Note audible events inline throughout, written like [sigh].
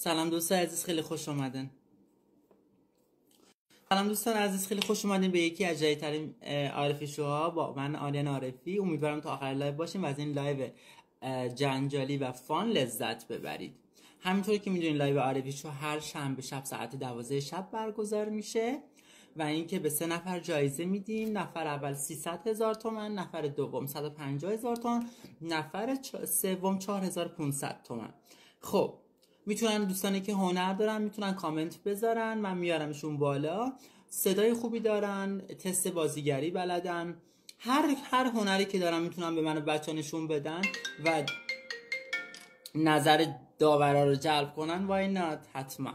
سلام دوستان عزیز خیلی خوش اومدن سلام دوستان عزیز خیلی خوش اومدین به یکی از جدیدترین عارفی شوها با من آریان عارفی. امیدوارم تا آخر live باشیم و از این live جنجالی و fun لذت ببرید. همینطور که می‌دونین live عارفی شو هر شنبه شب ساعت دوازده شب برگزار میشه و اینکه به سه نفر جایزه میدیم نفر اول 300 هزار تومن نفر دوم 150 هزار تومن نفر سوم 4500 تومن. خب می‌تونن دوستانی که هنر دارن می‌تونن کامنت بذارن من میارمشون بالا. صدای خوبی دارن تست بازیگری بلدن. هر هر هنری که دارن می‌تونن به من بچه نشون بدن و نظر داورا رو جلب کنن وای نات حتما.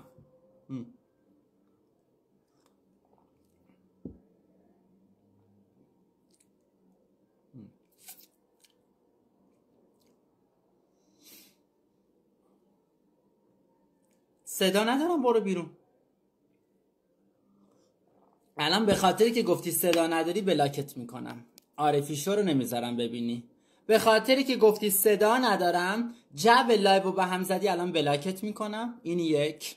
صدا ندارم برو بیرون. الان به خاطری که گفتی صدا نداری block ت می‌کنم. عارفی شو رو نمی‌ذارم ببینی. به خاطری که گفتی صدا ندارم جو live به هم زدی الان block ت می‌کنم. این یک.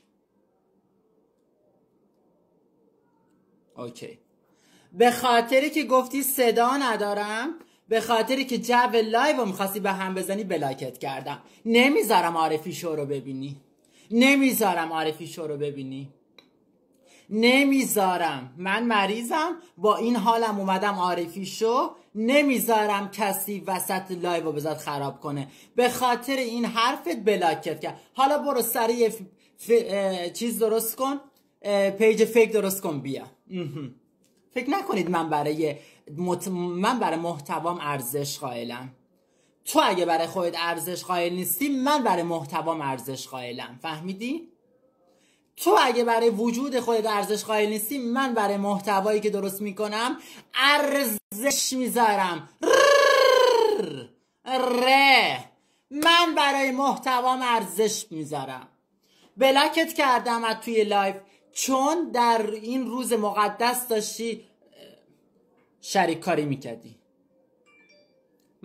OK. به خاطری که گفتی صدا ندارم به خاطری که جو live رو می‌خواستی به هم بزنی block ت کردم. نمی‌ذارم عارفی شو رو ببینی. نمی‌ذارم عارفی شو رو ببینی. نمی‌ذارم. من مریضم. با این حالم اومدم عارفی شو. نمی‌ذارم کسی وسط live رو بذات خراب کنه. به خاطر این حرفت block ت کرد. حالا برو سریع ف... چیز درست کن. page fake درست کن. بیا. فکر نکنید من برای مت... من برای محتوام ارزش قائلم. تو اگه برای خودت ارزش قائل نیستی من برای محتوام ارزش قائلم. فهمیدی؟ تو اگه برای وجود خودت ارزش قائل نیستی من برای محتوایی که درست می‌کنم ارزش می‌ذارم. ره من برای محتوام ارزش می‌ذارم. block ت کردم از توی live. چون در این روز مقدس داشتی شریک کاری می‌کردی.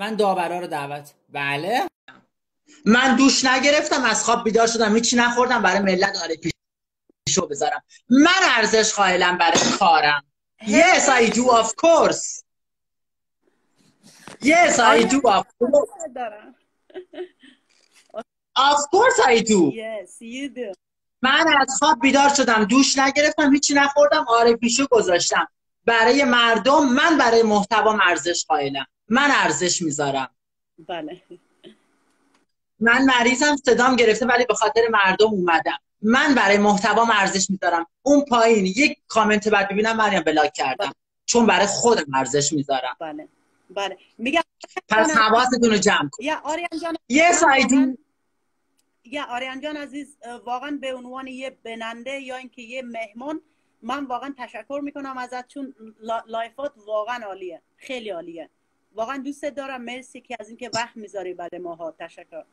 من داورا رو دعوت. بله. من دوش نگرفتم از خواب بیدار شدم هیچی نخوردم برای ملت آره پیشو بذارم. من ارزش قائلم برای کارم. Yes I do of course. Yes I do of course. of course I do. Yes you do. من از خواب بیدار شدم دوش نگرفتم هیچی نخوردم آره پیشو گذاشتم. برای مردم من برای محتوام ارزش قائلم. من ارزش می‌ذارم. بله. من مریضم صدام گرفته ولی به خاطر مردم اومدم. من برای محتوام ارزش می‌ذارم. اون پایین یک کامنت بعد ببینم مریم بلاک کردم. بله. چون برای خودم ارزش می‌ذارم. بله. بله. میگم پس حواستون رو جمع کن. یا آریان جان I do یا آریان جان عزیز واقعا به عنوان یه بننده یا اینکه یه مهمان من واقعا تشکر می‌کنم ازت چون live ات واقعا عالیه. خیلی عالیه. واقعا دوست دارم. مرسی که از اینکه وقت می‌ذاری برای ماها. تشکر.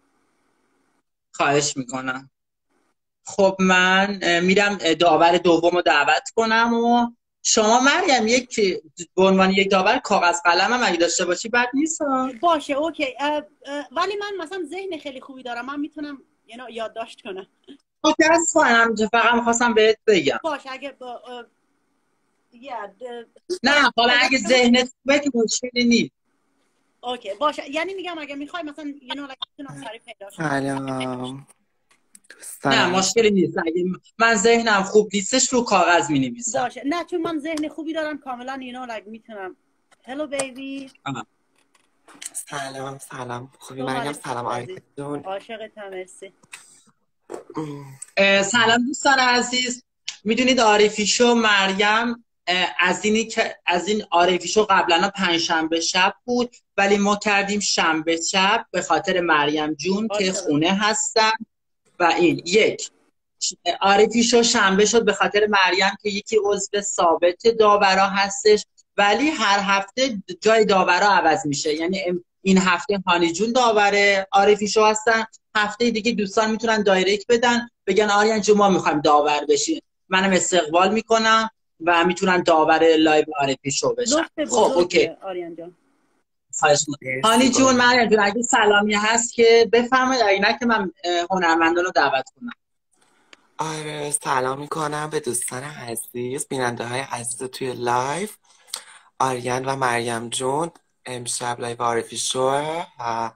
خواهش می‌کنم. خب من میرم داور دوم رو دعوت کنم و شما مریم یک به عنوان یک داور کاغذ قلم هم اگه داشته باشی بد نیست. باشه OK. ولی من مثلا ذهن خیلی خوبی دارم. من می‌تونم یعنی یادداشت کنم. متاسفم فقط می‌خواستم بهت بگم. باشه اگه با... نه حالا اگه ذهنت خوبه که مشکلی نیست. اوکی باشه. یعنی میگم اگه می‌خوای مثلا یه نوع سریع پیدا سلام. نه مشکلی نیست. اگه من ذهنم خوب نیستش رو کاغذ می نویسم باشه. نه چون من ذهن خوبی دارم کاملا اینا لایک می‌تونم. هلو بیبی سلام سلام. خوبی؟ مریم سلام. آیت جون. عاشقت مرسی. سلام دوستان عزیز. می‌دونید عارفی شو مریم از اینی که از این عارفی شو قبلا پنجشنبه شب بود. ولی ما کردیم شنبه شب به خاطر مریم جون که خونه هستن و این یک. عارفی شو شنبه شد به خاطر مریم که یکی عضو ثابت داورا هستش. ولی هر هفته جای داورا عوض میشه. یعنی این هفته هانی جون داوره عارفی شو هستن. هفته دیگه دوستان می‌تونن direct بدن. بگن آریان جون ما می‌خوایم داور بشیم. منم استقبال می‌کنم و می‌تونن داور live عارفی شو بشن. خب OK. آریان جان. هانی جون جون اگه سلامی هست که بفهمید اگه نه که من هنرمندان رو دعوت کنم. آره سلام می‌کنم به دوستان عزیز بیننده های عزیز توی live. آریان و مریم جون امشب لایو عارفی شوه و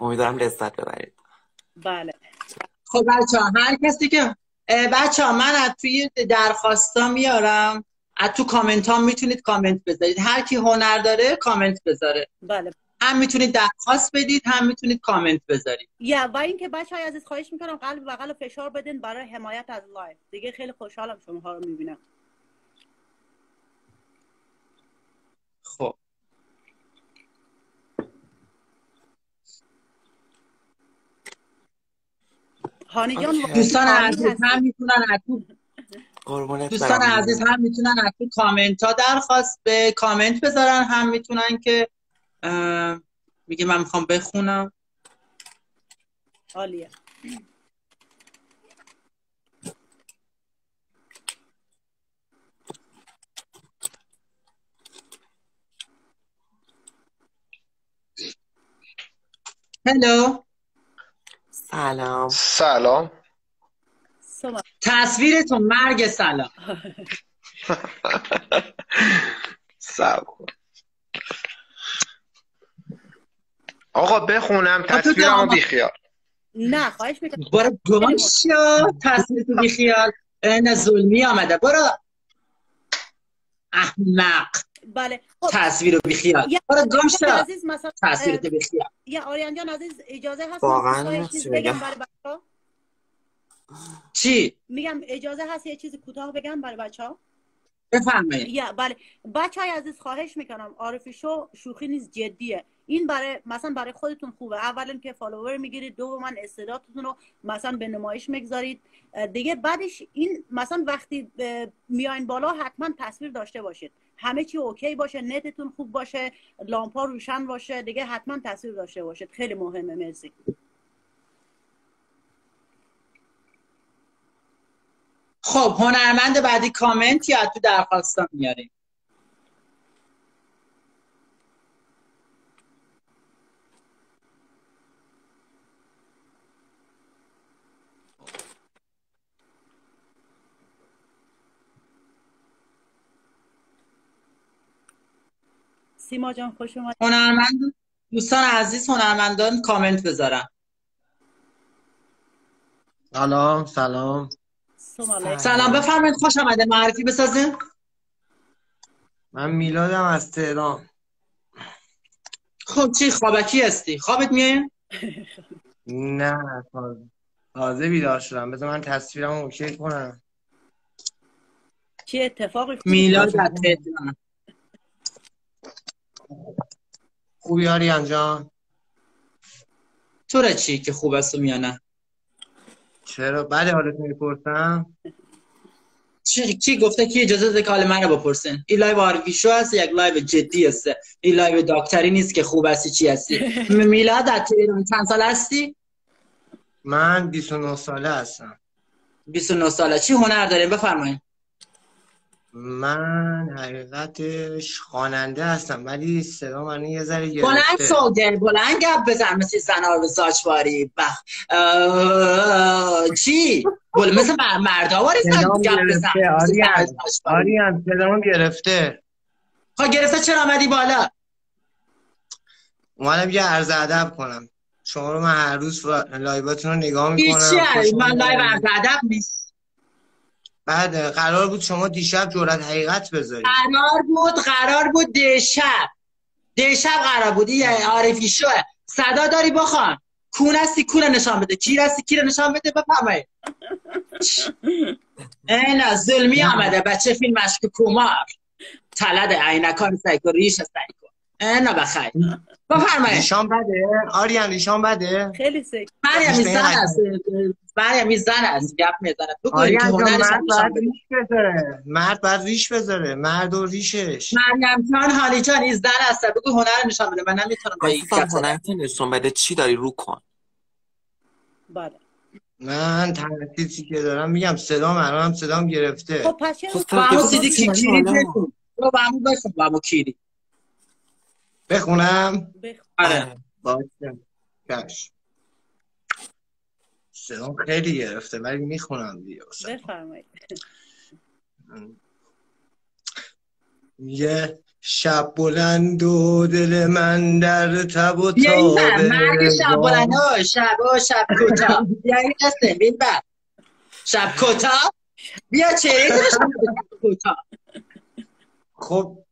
امیدوارم لذت ببرید. بله. خب بچه‌ها هر کسی که بچه ها من از توی درخواستا میارم. از تو کامنت ها می‌تونید کامنت بذارید. هر کی هنر داره کامنت بذاره. بله. هم می‌تونید درخواست بدید هم می‌تونید کامنت بذارید. یا و اینکه بچه های عزیز خواهش می‌کنم قلب بغل و فشار بدین برای حمایت از لایو. دیگه خیلی خوشحالم شما رو می‌بینم. خب. هانی جان. دوستان عزیز؟ هم می‌تونن از دوستان. عزیز هم می‌تونن از تو کامنت ها درخواست به کامنت بذارن هم می‌تونن که میگه من می‌خوام بخونم. عالیه. هلو سلام. سلام. سما تصویرتون مرگ سلام. آقا بخونم تصویرمو بیخیال. نه خواهش می‌کنم. برو گم شو تصویر تو بیخیال. نه ظلمی آمده. برو. احمق. بله. خب تصویر رو بیخیال برو گم شو. عزیز مثلا تصویر تو بیخیال. یا آریان جان عزیز اجازه هست واقعاً بگم بگم؟ برای بچه چی؟ میگم اجازه هست یه چیز کوتاه بگم برای بچه ها بفرمایید بله. بچه های عزیز خواهش می‌کنم. عارفی شو شوخی نیست جدیه. این برای مثلا برای خودتون خوبه. اولا که فالوور می‌گیرید دو من استعدادتون رو مثلا به نمایش می‌گذارید. دیگه بعدش این مثلا وقتی میاین بالا حتما تصویر داشته باشید. همه چی اوکی باشه نتتون خوب باشه لامپا روشن باشه دیگه حتما تصویر داشته باشید. خیلی مهمه. مرسی. خب هنرمند بعدی کامنت یا تو درخواستان میاریم؟ سیما جان خوش اومد هنرمند دوستان عزیز هنرمندان کامنت بذارن. سلام سلام. سلام سلام. بفرمایید خوش آمده معرفی بسازین من میلادم از تهران. خب چی؟ خوابکی هستی؟ خوابت میاد نه تازه بیدار شدم. بذار من تصویرم اوکی کنم. چه اتفاقی خوب میلاد از تهران. خوبی آریان جان؟ تو چی که خوب است و یا نه چرا؟ بله حالت می‌پرسم. چی گفته کی اجازه ده که حال من رو بپرسین این لایو عارفی شو هست یک لایو جدی هست این لایو دکتری نیست که خوب هستی چی هستی؟ [laughs] میلاد از تهران چند سال هستی؟ من 29 ساله هستم. 29 ساله. چی هنر داریم؟ بفرمایید. من حقیقتش خواننده هستم ولی صدا من یه ذره بلند گرفته. سوگل بلند گپ بزن مثل زنار به ساچواری بخ چی؟ بل مثل مر- مرداواری گپ بزن آریان ساچواری. آریان صدام گرفته. خب گرفته چرا آمدی بالا؟ اومدم یه عرض ادب کنم. شما رو من هر روز لایواتون رو نگاه هیچی می‌کنم هست. من لایو عرض ادب نیست. بعد قرار بود شما دیشب جرأت حقیقت بذارید. قرار بود قرار بود دیشب. دیشب قرار بود. یه عارفی شو. صدا داری بخوان. کون هستی کون نشان بده. کیر هستی کیر نشان بده؟ بفرمایید. [laughs] این ظلمی آمده. بچه فیلم مشک کومار. تلد عینکان سایکو ریش سایکو. اینا بخیر. بفرمایید. ریشان بده. آریان ریشان بده. خیلی سک مریم زن. است مریم زن است گپ می‌زنه. بگو این که هنرش مرد نشان ریش بذاره. مرد باید ریش بذاره. مرد و ریشش. مریم جان حالی جان این زن است بگو هنر نشان بده. من نمی‌تونم با این گپ. هنرتو نشون بده. چی داری؟ رو کن. بله. من تنها چیزی که دارم میگم. صدام الانم صدام گرفته. خب پس چرا تو با همون صدا سیدی کی کیری بخون. برو با همون بخون. با همون کیری. بخونم. بخ... آره. باشه. کش. صدام خیلی گرفته ولی می‌خونم دیگه. بفرمایید. یه شب بلند و دل من در تب و بیا این بر تاب مرگ شب بلند. ها شب ها شب کتا بیا این قسم بین بر. شب کتا بیا چه؟ شب کتا خب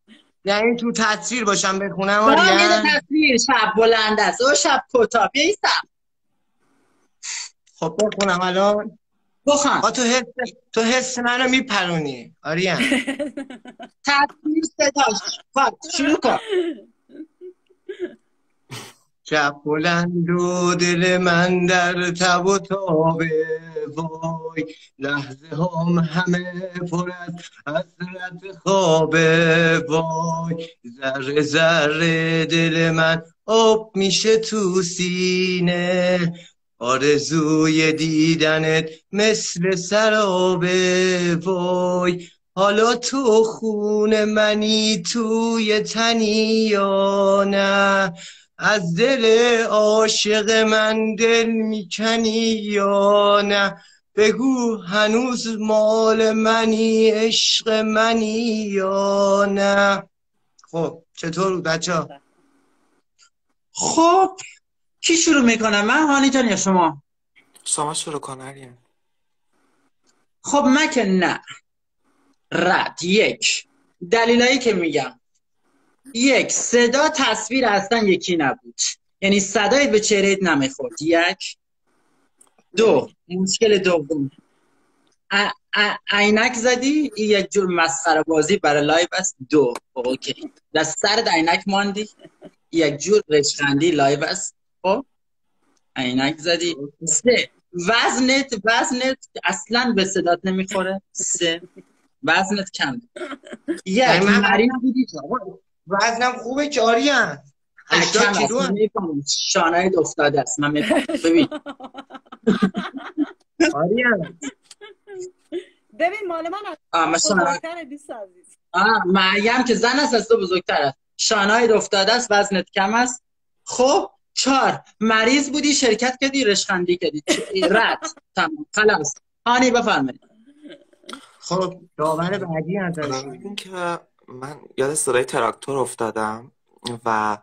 یعنی تو تصویر باشم بخونم آریان تصویر شب بلند است. او شب کتا بیا سب خب بخونم الان. بخوان. آ تو حس تو حس منو میپرونی آریان [laughs] [laughs] تصویر صداش. خب شروع کن. شب بلند و دل من در تب و تابه وای. لحظه هم همه پر از حسرت خوابه وای. ذره ذره دل من آب میشه تو سینه. آرزوی دیدنت مثل سرابه وای. حالا تو خون منی توی تنی یا نه؟ از دل عاشق من دل می‌کنی یا نه؟ بگو هنوز مال منی عشق منی یا نه؟ خب چطور بچه ها؟ خب کی شروع می‌کنه؟ من هانی جان یا شما؟ شما شروع کن آریان خب من که نه. رد یک. دلیلایی که میگم. یک صدا تصویر اصلا یکی نبود. یعنی صدات به چهره‌ت نمی‌خورد. یک. دو. مشکل دوم. عینک زدی این یک جور مسخره بازی برای لایو است. دو. okay. در سرت عینک ماندی. یک جور ریشخندی لایو است. خب. عینک زدی. سه. وزنت وزنت اصلا به صدات نمی‌خوره. سه. وزنت کم. یک. مریض بودی وزنم خوبه که آریان هشتاد کیلو هم. شانهت افتاده است من ببین. [laughs] آریان ببین مال من از آه، شانه مریم که زن است از تو بزرگتر است. شانهت افتاده است وزنت کم است. خب چهار. مریض بودی شرکت کردی رشخندی کردی. رد. تمام. خلاص. هانی بفرمایید. خب داور بعدی ببین که من یاد صدای تراکتور افتادم و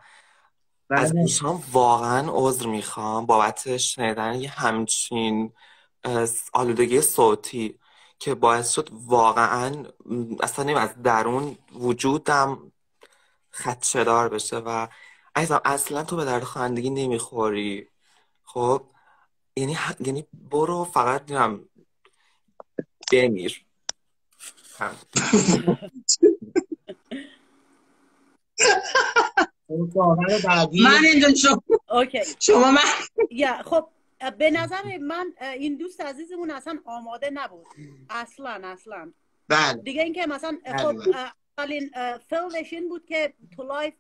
از بله. دوستان واقعا عذر می‌خوام. بابت شنیدن یه همچین آلودگی صوتی که باعث شد واقعا اصلا نیم از درون وجودم خدشه‌دار بشه و عزیزم اصلا تو به درد خوانندگی نمی‌خوری. خب؟ یعنی یعنی برو فقط نیم بمیر [laughs] هم. خب، داور بعدی من اینجا شما okay. شما من یا خب به نظر من این دوست عزیزمون اصلا آماده نبود. اصلا اصلا. بله. دیگه اینکه مثلا خب اولین فیلمش این بود که تو لایو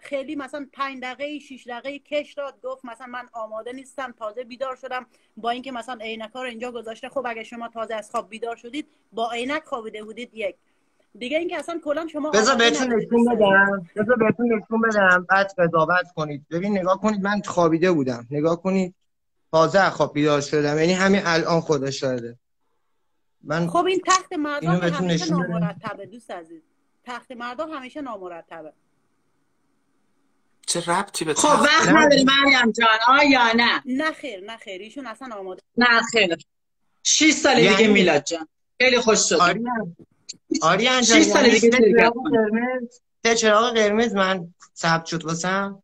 خیلی مثلا پنج دقیقه شیش دقیقه کش داد گفت مثلا من آماده نیستم تازه بیدار شدم. با اینکه مثلا عینک ها رو اینجا گذاشته خب اگه شما تازه از خواب بیدار شدید با عینک خوابیده بودید یک. دیگه اینکه اصلا کلا شما بذار بهتون نشون. بدم. بذار بهتون نشون بدم. بعد قضاوت کنید. ببین نگاه کنید من خوابیده بودم. نگاه کنید. تازه از خواب بیدار شدم. یعنی همین الان خدا شاهده. من خب این تخت بهتون همیشه. نامرتبه دوست عزیز. تخت مردان همیشه نامرتبه. چه ربطی به خب وقت. نداری مریم جان آه یا نه؟ نه خیر نه خیر. ایشون اصلا آماده نه خیر. 6 سال یعنی- دیگه میلاد جان. خیلی خوش شد. آریان آریان جان شیش سال دیگه. قرمز؟ سه چراغ قرمز من ثبت شد واسم.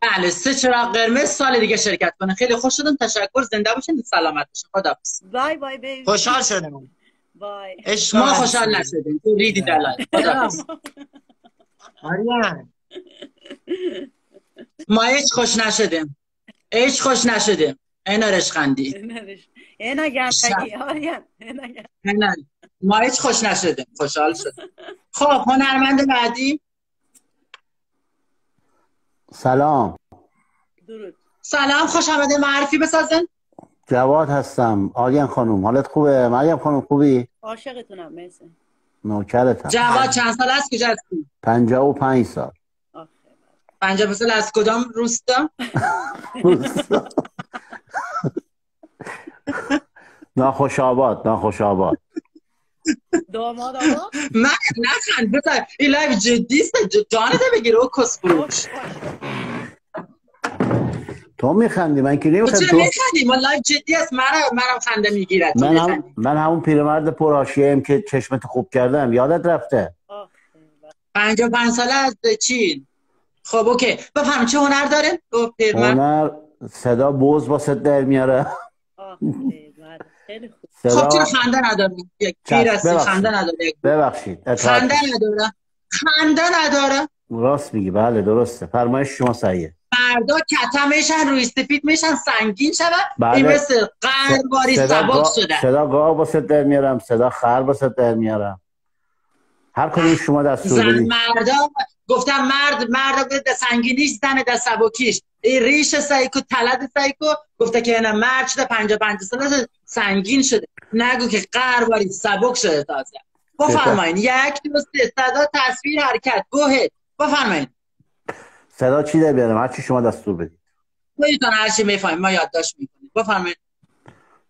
بله سه چراغ قرمز سال دیگه شرکت کنه. خیلی خوش شدم. تشکر. زنده باشین. سلامت باشین. خداحافظ. بای بای بیبی خوشحال شدم. bye عشق ما هستی. خوشحال نشدیم. تو ریدی در لایو خداحافظ. آریان ما هیچ خوش نشدیم. هیچ خوش نشدیم. اینا ریشخندی اینا آریان اینا گندگی. نه ما هیچ خوش نشدیم. خوشحال شدیم. خب هنرمند بعدی؟ سلام. درود. سلام خوش آمده معرفی بسازن. جواد هستم. آریان خانوم. حالت خوبه؟ مریم خانوم خوبی؟ عاشقتونم. مرسی. نوکرتم. جواد چند سال است؟ کجا هستی؟ پنجاه و پنج سال. پنجاه سال از کدام روستا. [laughs] ناخوش آباد ناخوش آباد. داماد آقا من نخند بذار. این لایو جدی است ج- جانت بگیر او کس باش. تو میخندی؟ من که تو نمیخندم چرا تو میخندی؟ ما لایو جدی است مرا مرا خنده می‌گیرد. تو من هم من همون پیرمرد پرآشیه که چشمت خوب کردم. یادت رفته؟ آه، 55 ساله از چین. خب okay. بفهم چه هنر داره؟ گفت پیرمرد. هنر صدا بوز واسه در میاره. آه،. خیلی خوب. خب چرا خنده نداره یک چشم، پیر هستی ببخشید. خنده نداره ببخشید. خنده نداره خنده نداره راست میگی. بله درسته. فرمایش شما صحیحه مردا کته میشن روی سفید میشن سنگین شدن. بله. این مثل قرباری گا- شده صدا گاو واسه در میارم صدا خر واسه در میارم. هر کدوم شما دستور زن بدید. مردا گفتم مرد مرد ده سنگینیش زن ده سبکیش. این ریش سایکو تلد سایکو گفته که نه مرد شده پنجا پنجا ساله. سنگین شده. نگو که قرباری سبک شده تازه. بفرمایین. یک دو سه. صدا تصویر حرکت. گوهد بفرمایین. صدا چی در بیارم؟ هر چی شما دستور بدید. خودتون هر چی می‌فهمید ما یادداشت می‌کنیم. بفرمایین.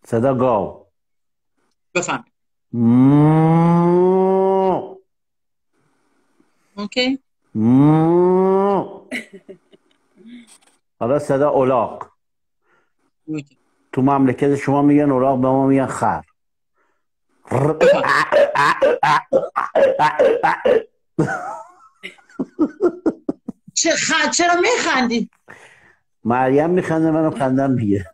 صدا گاو. بفرمایین. اوکی. حالا صدا اولاق. اوکی. تو مملکت شما میگن اولاق به ما میگن خر. چه خ... چرا میخندی؟ مریم میخنده منم خندم میگه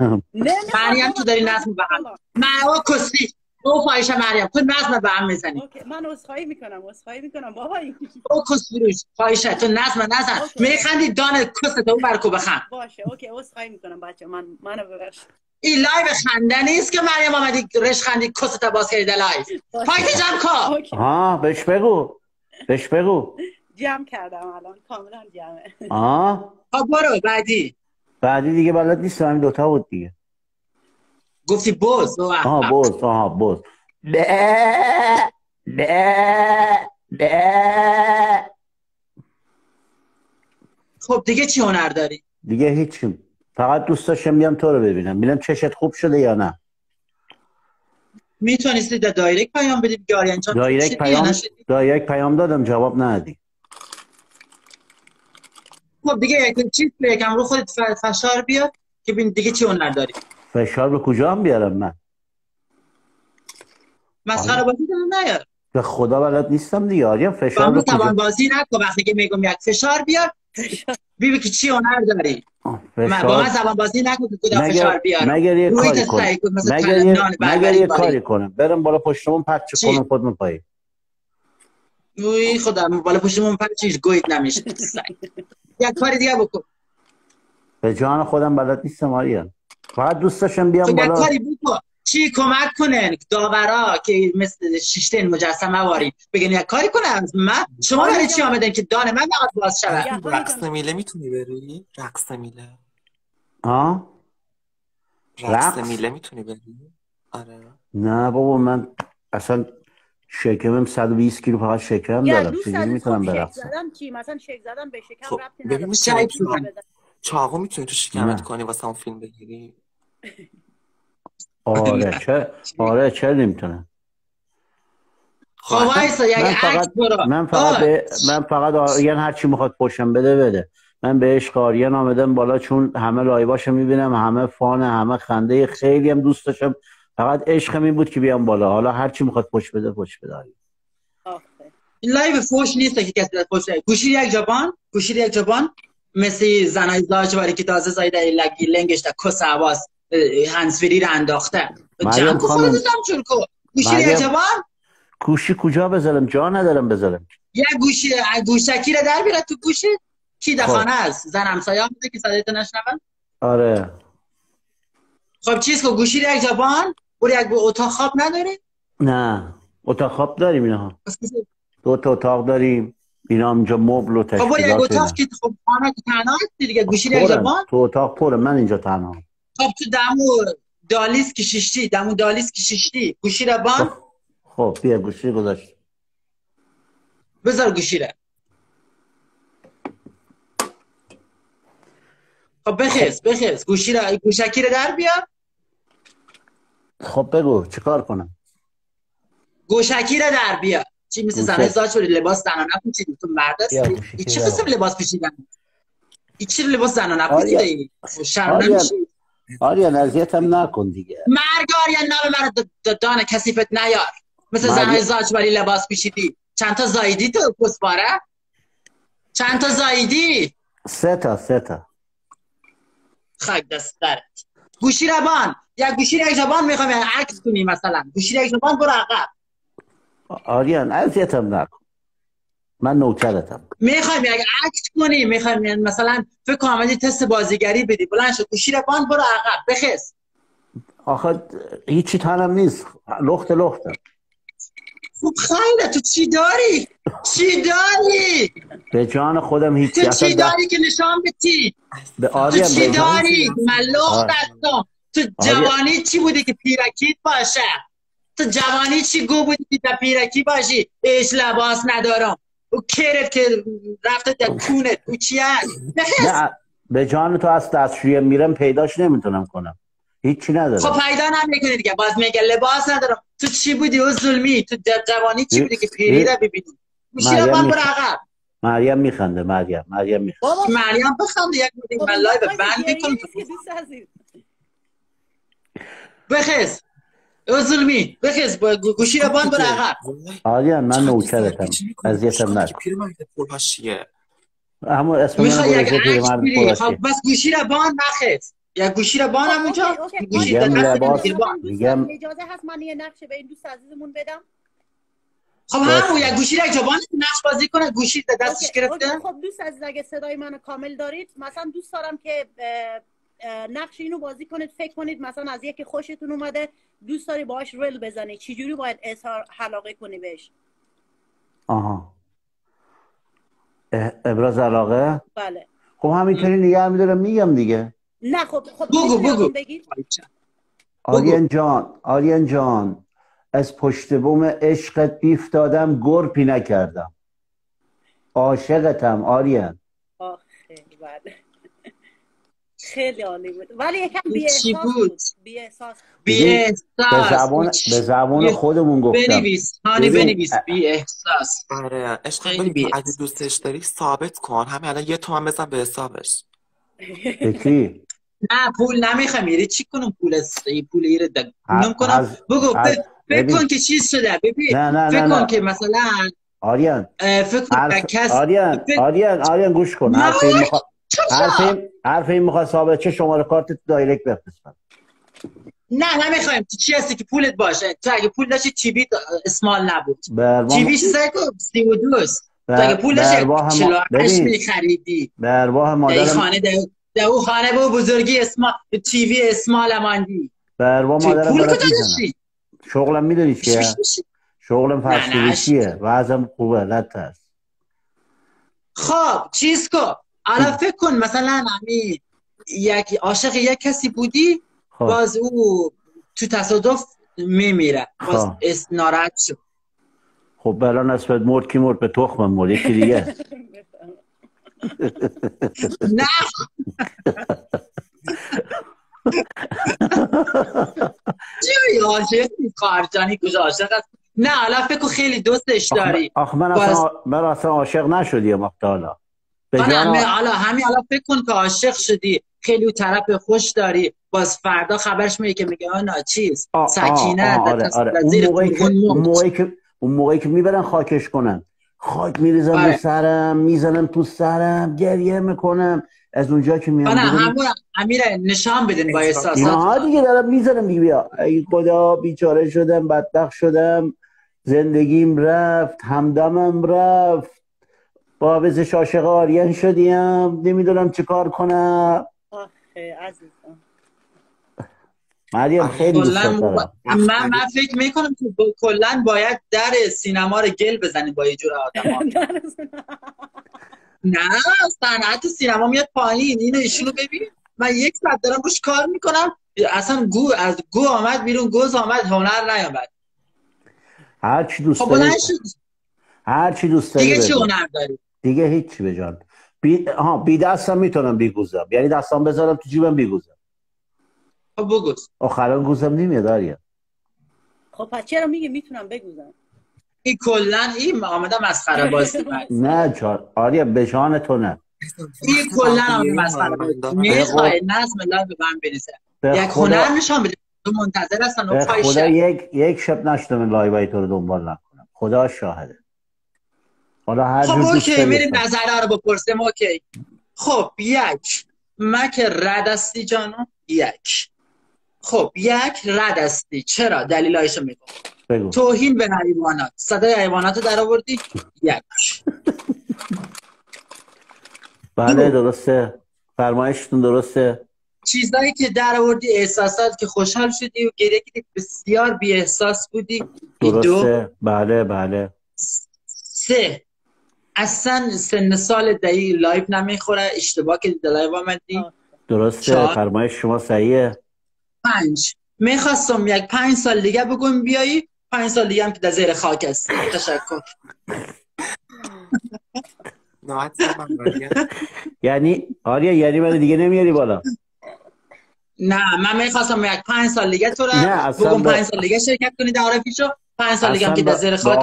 مریم تو داری نظم به هم مروا کسی او فایشه مریم. تو نظم به هم می‌زنی. من عذرخواهی می‌کنم عذرخواهی می‌کنم. بابایی او کس فروش فایشه تو نظم نزن اوکی. میخندی دان کست تو برکو بخند. باشه اوکی عذرخواهی می‌کنم بچه من منو ببخش این لایو خنده نیست که مریم آمدی رش خندی کست باز کردی لایو. فایت جمع کن. ها بهش بگو. بهش بگو. جمع کردم الان. کاملا جمعه آه. خب برو بعدی. بعدی دیگه بلد نیستم همین دوتا بود دیگه. گفتی بوز آها بوز آها بوز به به به. خب دیگه چی هنر داری؟ دیگه هیچی. فقط دوست داشتم بیام تو رو ببینم ببینم چشت خوب شده یا نه. می‌تونستی در دایرکت پیام بدی که آریان جان. دایرکت پیام؟ دایرکت پیام دادم جواب ندادی. خب دیگه یک چیز یکم رو خودت فشار بیار که ببین دیگه چی هنر داری فشار به کجا هم بیارم من؟ مسخره بازی نیار. به خدا بلد نیستم دیگه. آریا فشار به توان بازی نکن. وقتی که میگم یک فشار بیار ببین که چی هنر داری با من فشار زبان بازی نکن که خدا فشار مگر بیارم. مگر یه روی کاری کنم. مگر یه. کاری کنم. برم بالا پشتمون پچ؟ کنم خودمون پایی وی خدا بالا پشتمون پرچیش گویت نمیشه. [laughs] یک کاری دیگه بکن. به جان خودم بلد نیستم آریا فقط دوست داشتم بیام خب یک بالا. کاری بکن. چی کمک کنن داورا که مثل شیشتن مجسمه واری بگن یک کاری کنن من؟ شما برای چی آمدن که دان من فقط باز شود رقص میله می‌تونی بری؟ رقص میله. ها؟ رقص رقص؟ میله می‌تونی بری؟ آره. نه بابا من اصلا شکمم 120 کیلو فقط شکم دارم. چجوری عزیز می‌تونم برقصم؟ زدن چی؟ مثلا شک زدن به شکم خب ربطی نداره. چیزی. چاقو می‌تونی تو شکمت. کنی واسه اون فیلم بگیری. آره چه آره چه نمی‌تونم خب وایسا یک من عکس فقط من فقط. به من فقط آریان هر چی می‌خواد پشم بده بده. من به عشق آریان آمدم بالا چون همه لایواشو می‌بینم همه فان همه خنده. خیلی هم دوست داشتم. فقط عشقم این بود که بیام بالا. حالا هر چی می‌خواد پشت بده پشت بده. این لایو فوش نیست که کسی فوش گوشی یک جبان گوشی یک جبان مثل زنای زاج باری که تازه زایده لگی لنگش در کس عواز هنسفری رو انداخته جمع. خودت جمع چون کو گوشی. جبان گوشی کجا بذارم؟ جا ندارم بذارم. یک گوشی گوشکی رو در بیاره تو گوشی. کی در خب. خانه است؟ زن همسایه بوده که صدایتو نشنون. آره. خب چیز کو گوشی رو جبان برو یک اتاق خواب نداری؟ نه. اتاق خواب داریم اینا کسی- دو تا اتاق داریم. اینا اینجا مبل و خب برو یک تشکیلات اتاق. که خب خانه که تنها دیگه. گوشی رو یک پرن. جبان تو اتاق پره من اینجا تنها. خب تو دمو دالیس که شیشتی دمو دالیس که شیشتی گوشی رو بان. خب بیا گوشی گذاشت. بذار گوشی رو خب بخیز بخیز. گوشی رو گوشکی رو در بیار. خب بگو چیکار کنم؟ گوشکی رو در بیا چی مثل. زنای زاد شدی لباس زنانه پوشیدی تو مرد هستی چه. قسم لباس پوشیدن؟ این چی لباس زنانه. پوشیدی شرم. نمیشی آریان اذیتم نکن دیگه. مرگ آریا نام د- دان کسیفت نیار. مثل مرگ- زنای زاج ولی لباس پوشیدی چند تا زایدی تو کسباره چند تا زایدی سه تا سه تا. خاک دست درت. گوشی ربان یا گوشی یک زبان می‌خوام عکس کنی مثلا. گوشی یک زبان برو عقب. آریان اذیتم نکن. من نوکرتم. می‌خوایم یک عکس کنی می‌خوایم مثلا فکر کنم تست بازیگری بدی بلند شد گوشی ربان برو عقب بخس. آخه هیچی تنم نیست. لخت لختم خب خیلی تو چی داری؟ چی داری؟ به جان خودم هیچی تو چی داری که نشان بدی؟ به تو چی داری؟ من لخت آه. هستم. تو. جوانی چی بودی که پیرکیت باشه؟ تو جوانی چی گو بودی که پیرکی باشی؟ ایش لباس ندارم. او کرت که رفته در کونت او چی نه به جان تو از دستشویی میرم پیداش نمی‌تونم کنم. هیچی خب ندارم پیدا نمی‌کنی دیگه باز میگه لباس ندارم. تو چی بودی او ظلمی؟ تو جوانی چی بودی که پیری را ببینی؟ را من برو عقب مریم میخنده مریم مریم میخنده. بابا مریم بخند یک بودی خب من لایو بند می‌کنم نیست ظلمی بخز با گو- گوشی را بان برو عقب آریان من نوکرتم؟ اذیتم نکن پیرمرد پرهاشیه همون اسم من می‌خوای یک گوشه عکس پیرمرد بس گوشی را بان نخز یا گوشی را بان همونجا اوکی، اوکی. گوشی میگم اجازه هست من یه نقشه به این دوست عزیزمون بدم خب. همون یک گوشی را جوان نقش بازی کنه گوشی دستش گرفته. خب دوست عزیز اگه صدای منو کامل دارید مثلا دوست دارم که نقش اینو بازی کنید فکر کنید مثلا از یکی خوشتون اومده دوست داری باهاش رل بزنی. چجوری باید اظهار علاقه کنی بهش؟ آها. اه، ابراز علاقه بله. خب همینطوری نگه میدارم میگم دیگه. نه خب خب بگو، بگو. آریان جان آریان جان از پشت بوم عشقت بیف دادم گرپی نکردم. عاشقتم آریان آخه بله. خیلی عالی بود. ولی یکم بی احساس بود؟ بی احساس بی به زبان به زبان خودمون گفتم. بنویس. هانی ببین، بنویس. بی احساس آره. عشق بیه. اگه دوستش داری ثابت کن. همین الان یه تومن بزن به حسابش. کی نه پول نمی‌خوام. یعنی چی کنم پول است این پول ایره دگ کنم. بگو فکر. کن که چیز شده. ببین. فکر کن که مثلا آریان. فکر کن حرف که کس آریان آریان آریان گوش کن. نه، حرف این می‌خواد. حرف این می‌خواد ثابت چه شماره کارت تو دایرکت بفرستم. نه نمی‌خوایم تو چی هستی که پولت باشه؟ تو اگه پول داشتی چیبی اسمال نبود. چیبیش سعی کن سی و دوست تو اگه پول برباه داشتی ببین. میخریدی. به ارواح در این مادرم خانه در در او خانه به بزرگی اسمال تیوی اسمال ماندی به ارواح تو مادرم پول کجا داشتی؟ شغلم می‌دونی چیه. شغلم فرسویشیه وضعم خوبه ترس. خب چیز کن الان فکر کن مثلا همین یک عاشق یک کسی بودی خب. باز او تو تصادف میمیره. باز خب. اس ناراحت شد. خب بلا نسبت مرد کی مرد؟ به تخم مرد یکی دیگه. نه. [laughs] چی عاشق نیست. خواهرجانی کجا عاشق است. نه الان فکر خیلی دوستش داری. آخه من باز- اصلا عاشق نشدیم وقت همه حالا همین الان فکر کن که عاشق شدی خیلی اون طرف خوش داری باز فردا خبرش میگه که میگه آنا چیز سکینه آه، آه، در آره آره. اون زیر موقعی که اون. موقعی که اون موقعی که می‌برن خاکش کنن. خاک میریزم آره. رو سرم می‌زنم تو سرم گریه می‌کنم. از اونجا که میام آره همون امیر نشان بدین با احساسات. اینها دیگه دارم می‌زنم دیگه بیا. ای خدا بیچاره شدم بدبخت شدم زندگیم رفت همدمم رفت. با بزش عاشق آریان شدیم. نمی‌دونم چه کار کنم. آخه عزیزم. مریم خیلی دوست دارم. من من فکر می‌کنم که با- کلا باید در سینما رو گل بزنید با یه جور آدم [laughs] نه صنعت سینما میاد پایین. اینو ایشونو ببین. من یک ساعت دارم روش کار می‌کنم. اصلا گو از گو آمد بیرون گوز آمد هنر نیامد. هر چی دوست خب داری هر چی دوست داری دیگه چی. هنر داری؟ دیگه هیچی به جان. بی... ها بی دستم می‌تونم بیگوزم. یعنی دستم بذارم تو جیبم بیگوزم. خب بگو آخران گوزم نمیاد آریا خب پس چرا میگه می‌تونم بگوزم؟ این کلا این آمده مسخره بازی. نه چار آریا به جان تو نه. این کلا آمده مسخره بازی می‌خوای نظم لایو به من بریزه. یک هنر بده تو منتظر هستن خدا شب. یک یک شب نشدم لایوهای تو رو دنبال نکنم. خدا شاهده. حالا هر خب اوکی میریم بکن. نظره رو بپرسیم اوکی. خب یک. مک رد استی جانو یک. خب یک رد استی چرا دلیلایشو میگم توهین به حیوانات. صدای حیوانات در آوردی؟ یک. بله. درسته. فرمایشتون درسته. چیزایی که در آوردی احساسات که خوشحال شدی و گریه کردی بسیار بی احساس بودی. این دو. درسته. بله بله. سه. اصلا سن سال دهی live نمی‌خوره اشتباه که در live آمدی. درسته. فرمایش شما صحیحه پنج می‌خواستم یک پنج سال دیگه بگم بیایی پنج سال دیگه هم که در زیر خاک هستی تشکر. [laughs] یعنی آریا یعنی من دیگه نمیاری بالا نه من می‌خواستم یک پنج سال دیگه تو را بگم پنج سال دیگه شرکت کنی در عارفی شو پنج سال دیگه هم اصلا که در زیر خاک.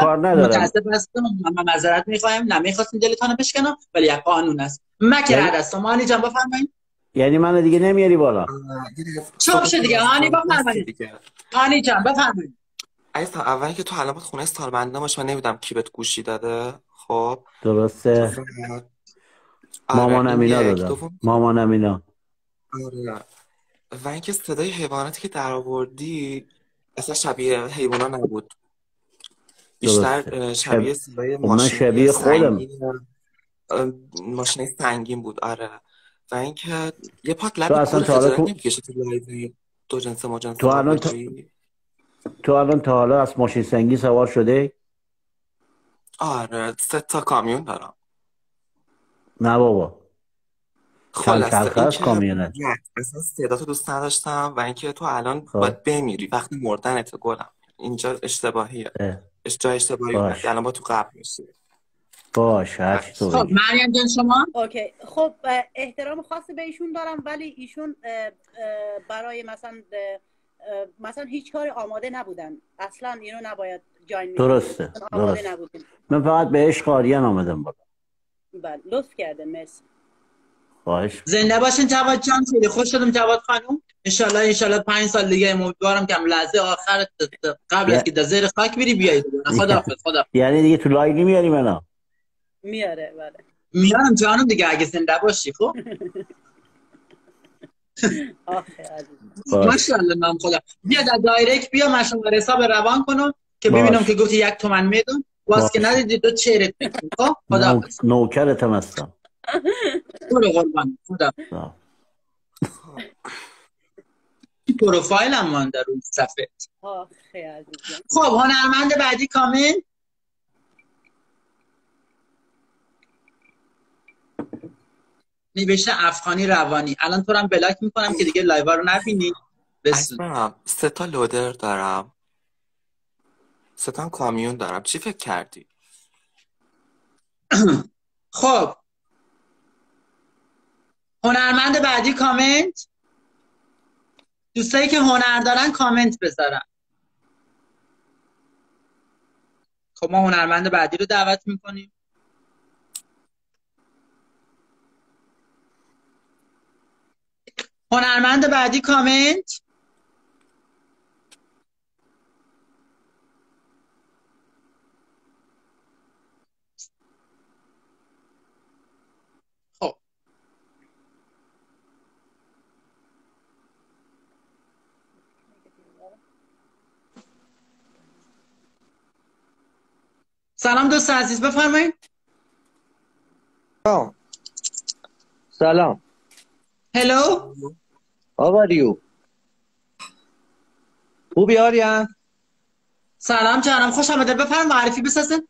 کار ندارم. متاسف هستم من معذرت می‌خوایم. نمی‌خواستم دلتانو بشکنم ولی یک قانون است. مک یعنی- رد است مانی جان بفرمایید. یعنی من دیگه نمیاری بالا؟ چاپ شد دیگه. هانی بفرمایید. هانی جان بفرمایید. عزیزم اول که تو الان بود خونه سالمنده باش من نمی‌دونم کی بهت گوشی داده. خب؟ درسته. آره، مامانم این اینا. دادم. مامانم اینا آره. و اینکه صدای حیواناتی که در آوردی اصلا شبیه حیوانا نبود. بیشتر شبیه شب- صدای خب ماشین شبیه خودم. سنگین ماشین سنگین بود آره. و اینکه یه پاک تو لب اصلا کور تا حالا تو- تو دو جنس ما جنس تو الان تو- آبجویی؟ تو الان تا حالا از ماشین سنگی سوار شده آره سه تا کامیون دارم. نه بابا. چرخه از کامیونت اصلا صدا تو دوست نداشتم و اینکه تو الان خب. باید بمیری وقتی مردنت گلم. اینجا اشتباهیه. اه، جای اشتباهی الان با تو قبل میشی. باش هرچی تو خب. مریم جان شما؟ اوکی. خب احترام خاصی به ایشون دارم ولی ایشون برای مثلا مثلا هیچ کاری آماده نبودن. اصلا اینو نباید جاین. درسته آماده درست من فقط به عشق آریان آمدم بالا. بله لطف کرده مرسی. خواهش زنده باشین جواد جان خیلی خوش شدم جواد خانم. انشالله انشالله پنج سال دیگه امیدوارم که هم لحظه آخر قبل از که در زیر خاک بری بیای خدا خدا یعنی دیگه تو live نمیاری منو؟ میاره بله. میارم جانم دیگه اگه زنده باشی خب؟ [laughs] آخه عزیز باش. ماشاءالله نام خدا. بیا در direct بیا من شما حساب روان کنم که. ببینم که گفتی یک تومن میدم. واس که. ندیدی تو چهرت می‌کنی. خب؟ خدا نو... نوکرتم هستم. [laughs] برو قربان. خدا. پروفایل هم من در روی صفحه. خب هنرمند بعدی کامل؟ نوشته افغانی روانی. الان تو رو هم block می‌کنم که دیگه live رو نبینی. بس. عزیزم سه تا لودر دارم. سه تا کامیون دارم. چی فکر کردی؟ خب. هنرمند بعدی کامنت؟ دوستایی که هنر دارن کامنت بذارن. خب ما هنرمند بعدی رو دعوت می‌کنیم. هنرمند بعدی کامنت؟ سلام دوست عزیز بفرمایید. سلام. هلو آقا ریو خوبی آریان سلام جانم خوش آمده بفرم معرفی بسازن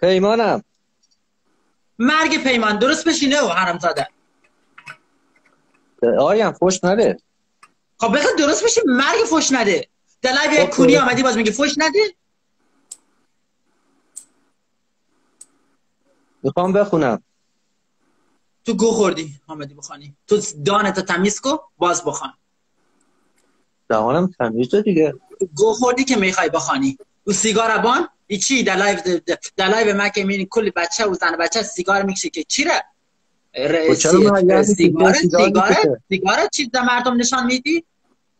پیمانم. مرگ پیمان درست بشینه و حرام زاده آریان فش نده. خب بخواد درست بشه مرگ فش نده. یک خب، کونی. آمدی باز میگه فش نده. می‌خوام بخونم. تو گو خوردی آمدی بخوانی. تو دانت تمیز کو باز بخوان. دهانم تمیزه دیگه. گو خوردی که می‌خوای بخوانی. او سیگار بان ای چی؟ در لایو در لایو من که می‌بینی کلی بچه و زن بچه سیگار می‌کشه که چی ره خب؟ سیگار سیگار سیگار چیز به مردم نشان میدی؟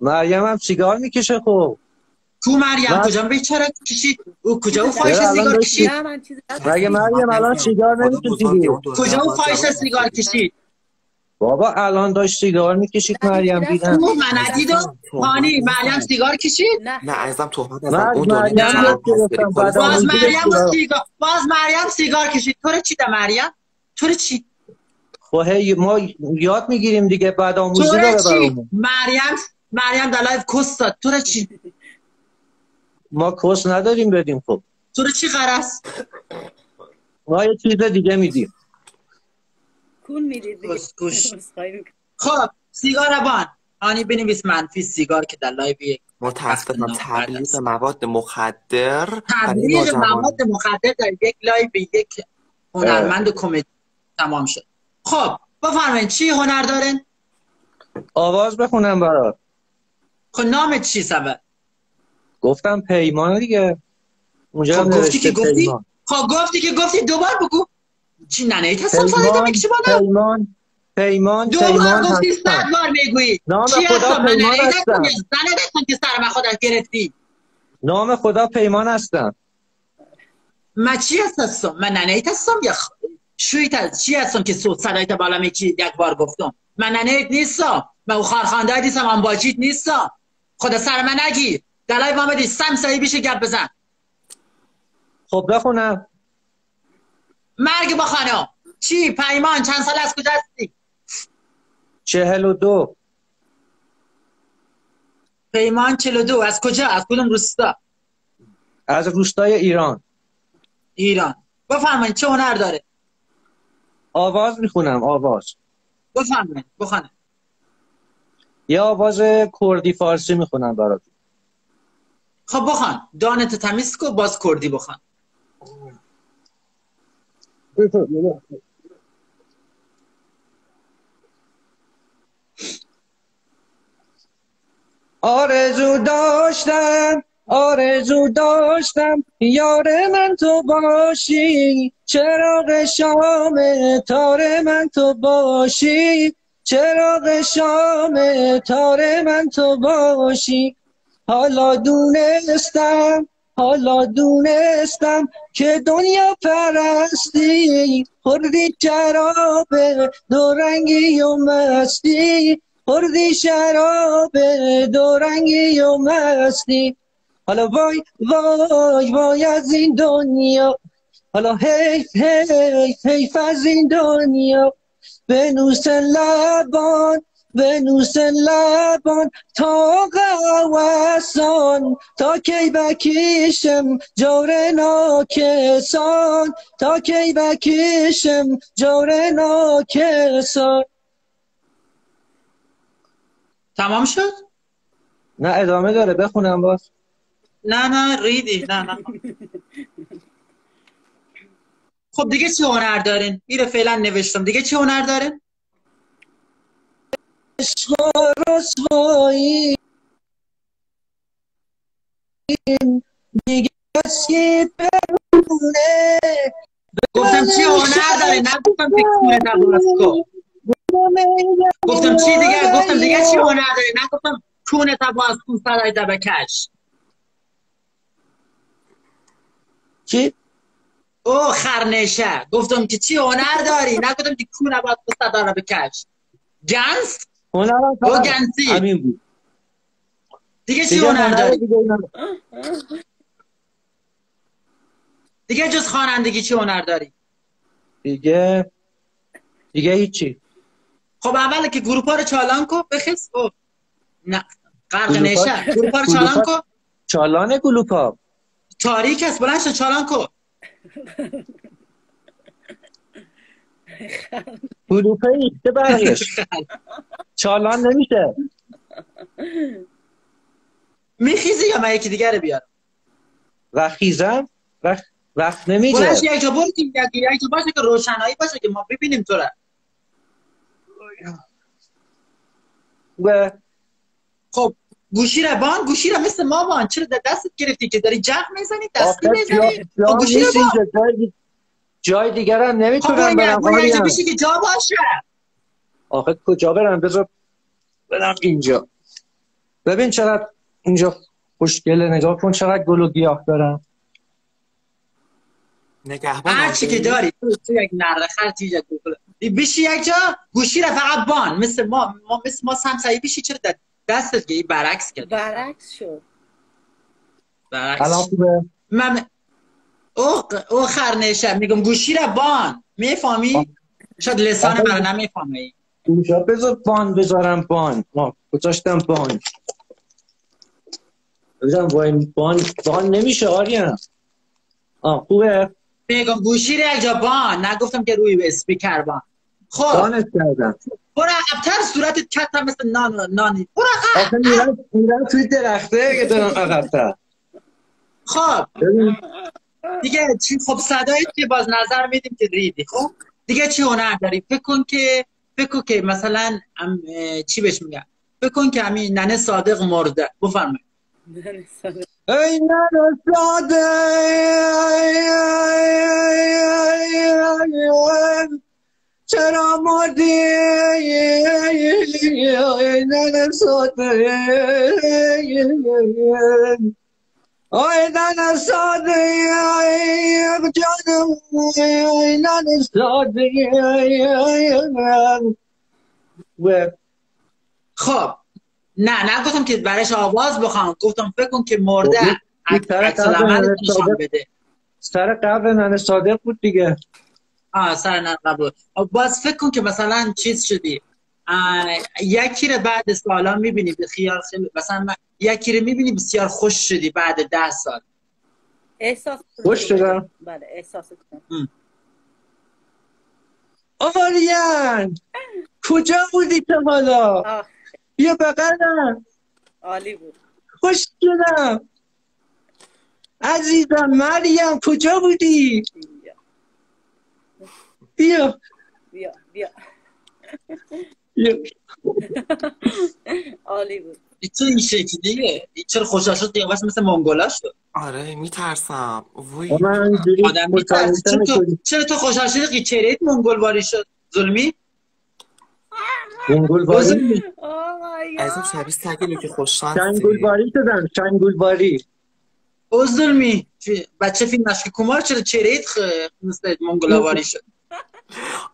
مریم هم سیگار می‌کشه خب. کو مریم من- کجا بیچاره کشید او کجا؟ او چرا فایش سیگار کشید مگه مریم الان سیگار نمیکشیدی کجا او فایش سیگار. کشید بابا الان داشت سیگار می‌کشید مریم دیدم. او من ندیدم هانی مریم سیگار کشید نه. نه عزیزم تهمت از اون باز مریم سیگار. باز مریم سیگار کشید تو رو چی ده مریم؟ تو رو چی؟ خب هی ما یاد می‌گیریم دیگه بعد آموزی داره برامون. مریم مریم در لایو کس داد. تو رو چی؟ ما کس نداریم بدیم خب. تو رو چی قرص ما یه چیز دیگه میدیم. کون می‌کنم. خب سیگار بان. آنی بنویس منفی سیگار که در لایو وقت تبلیغ مواد مخدر تبلیغ مواد مخدر در یک live یک هنرمند کمدی تمام شد. خب بفرمایید چی هنر دارن آواز بخونم برات. خب نام چی سبب؟ گفتم پیمان دیگه. اونجا خب گفتی که گفتی؟ پیمان. خب گفتی که گفتی دوبار بگو. چی ننه هستم صدایت پیمان پیمان پیمان دو بار پیمان گفتی صد هستم بار می‌گویی. نام چی خدا هستم؟ من هستم. هستم که سر من خودت گرفتی. نام خدا پیمان هستم. من چی هستم؟ من ننه هستم یا. شویت هست چی هستم که صوت صدایت بالا میچی یک بار گفتم. من ننه نیستم. من او خارخانده نیستم من باجیت نیستم. خدا سر من نگیر. دلای مامدی سم سعی بیشه گپ بزن. خب بخونم. مرگ با خانم. چی پیمان چند سال از کجا هستی؟ چهل و دو. پیمان 42 از کجا؟ از کدوم روستا؟ از روستای ایران. ایران. بفرمایید چه هنر داره؟ آواز می‌خونم آواز. بفرمایید بخونه یه آواز کردی فارسی می‌خونم برات خب بخوان. دانت تمیز کو باز کردی بخوان. آرزو داشتم آرزو داشتم یار من تو باشی چراغ شام تار من تو باشی چراغ شام تار من تو باشی. حالا دونستم حالا دونستم که دنیا پرستی خوردی شراب دو رنگی و مستی خوردی شراب دو رنگی و مستی. حالا وای وای وای از این دنیا حالا حیف حیف حیف از این دنیا. به نوس لبان به نوس لبان تا قوسان تا کی بکیشم جور ناکسان تا کی بکیشم جور ناکسان. تمام شد؟ نه ادامه داره بخونم باز. نه نه ریدی نه نه. خب دیگه چه هنر دارین؟ میره فعلا نوشتم. دیگه چه هنر دارین عشق و رسوایی دیگه کسی بمونه گفتم چه هنر داره نه گفتم که کونه تباس کن گفتم چی دیگه؟ گفتم دیگه چی هنر داره نه گفتم کونه تباس کن صدای دبکش چی؟ او خرنشه. گفتم که چی هنر داری؟ نه گفتم که کونه کن صدا رو بکش گنس هنرم او فقط گنسی همین بود. دیگه چی دیگه هنر داری؟ دیگه جز خوانندگی چی هنر داری؟ دیگه دیگه هیچی. خب اول که گروپ ها رو چالان کن بخیس او نه. غرق گروپا- نشه گروپ ها رو چالان گروپا- کن. چالان گلوپا. تاریک است. بلند چالان کن. [laughs] گلوپه ایسته برقش چالان نمیشه. میخیزی یا من یکی دیگه رو بیارم؟ وخیزم وقت وقت نمیشه بلند شو یک جا برو یک جا باشه که روشنایی باشه که ما ببینیم تو رو. و خب گوشی را بان گوشی را مثل ما بان. چرا دستت گرفتی که داری جغ می‌زنی؟ دستی می‌زنی؟ خب گوشی را بان. جای دی- جای دیگر هم خب نمی‌تونم برم آریان. بشی که جا باشه. آخه کجا برم بذار برم اینجا. ببین چقدر اینجا خوشگله. نگاه کن چقدر گل و گیاه دارم نگهبان هر چی که داری یک یک گوگل بشی یک جا گوشی را فقط بان. مثل ما ما مثل ما سمسایی بشی چرا دستت گیری برعکس کرد؟ برعکس شد. برعکس. الان خوبه؟ من او او خرنشه میگم گوشی را بان. می‌فهمی؟ شاید لسان من نمی‌فهمی اینجا بذار بان بذارم بان. آه، گذاشتم بان. بذارم وای بان بان نمیشه آریان آه خوبه؟ میگم گوشی را جا بان. نگفتم که روی اسپیکر بان. خب. بانت کردم. برو عقبتر صورتت کت هم مثل نان نانی. برو عقب. میرم توی درخته که دارم عقب‌تر. خب. دیگه چی خب صدایی که باز نظر میدیم که ریدی. خب؟ دیگه چی هنر داری؟ فکر کن که فکر کن که مثلا ام، چی بهش میگم فکر کن که همین ننه صادق مرده. بفرمایید. ای ننه صادق چرا مردی؟ ای ننه صادق. ای ننه صادق جانم ای ننه صادق و خب نه نگفتم که برایش آواز بخوام. گفتم فکر کن که مرده خب، عکس قبل. بده. سر قبل ننه صادق بود دیگه. آه سر نه قبول خب، باز فکر کن که مثلا چیز شدی. یکی رو بعد سالا می‌بینی به خیال خیلی مثلا من- یکی رو می‌بینی بسیار خوش شدی بعد ده سال. احساس خوش شدم. بله احساس کنم آریان کجا بودی تو حالا؟ بیا بغلم. عالی بود. خوش شدم. عزیزم مریم کجا بودی؟ بیا. بیا. بیا بیا. بیا. [laughs] عالی بود. چرا این شکلیه چرا خوشحال شد قیافش مثل منگولا شد. آره میترسم. وای. من آدم میترسه. چرا تو چرا تو خوشحال شدی که چهرهت منگولواری شد؟ ظلمی؟ ظلمی. آه مای ازم شبیه سگی که خوششانسی. شنگولباری شدم شنگولباری او ظلمی. چه- بچه فیلم مشکی کمار؟ چرا چهرهت خ... مثل منگولاواری شد؟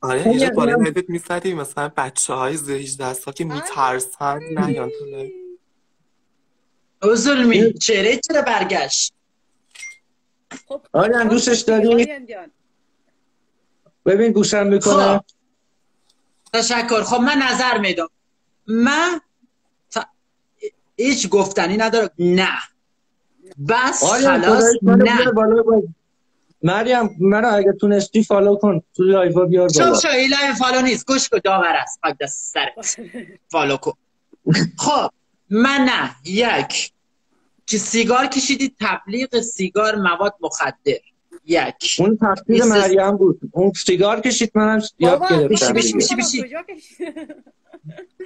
آره یه جا اینم- بالای اینم- مدت می‌زدی مثلا بچه های زیر 18 سال که میترسن نیان تو live. او ظلمی چهرهت چرا برگشت؟ خب آریان، دوستش داری؟ ببین گوشم می‌کنه. خب. تشکر. خب من نظر میدم. من ت... هیچ گفتنی نداره نه. بس خلاص نه. مریم منو اگه تونستی فالو کن. تو لایوا بیار شب بالا. شو ایلای فالو نیست. گوش کو داور است. دست سرت. فالو کن. [laughs] خب. من نه یک. که سیگار کشیدی تبلیغ سیگار مواد مخدر. یک. اون تفسیر نیست. مریم بود. اون سیگار کشید منم یاد گرفتم. بشی، بشی، بشی.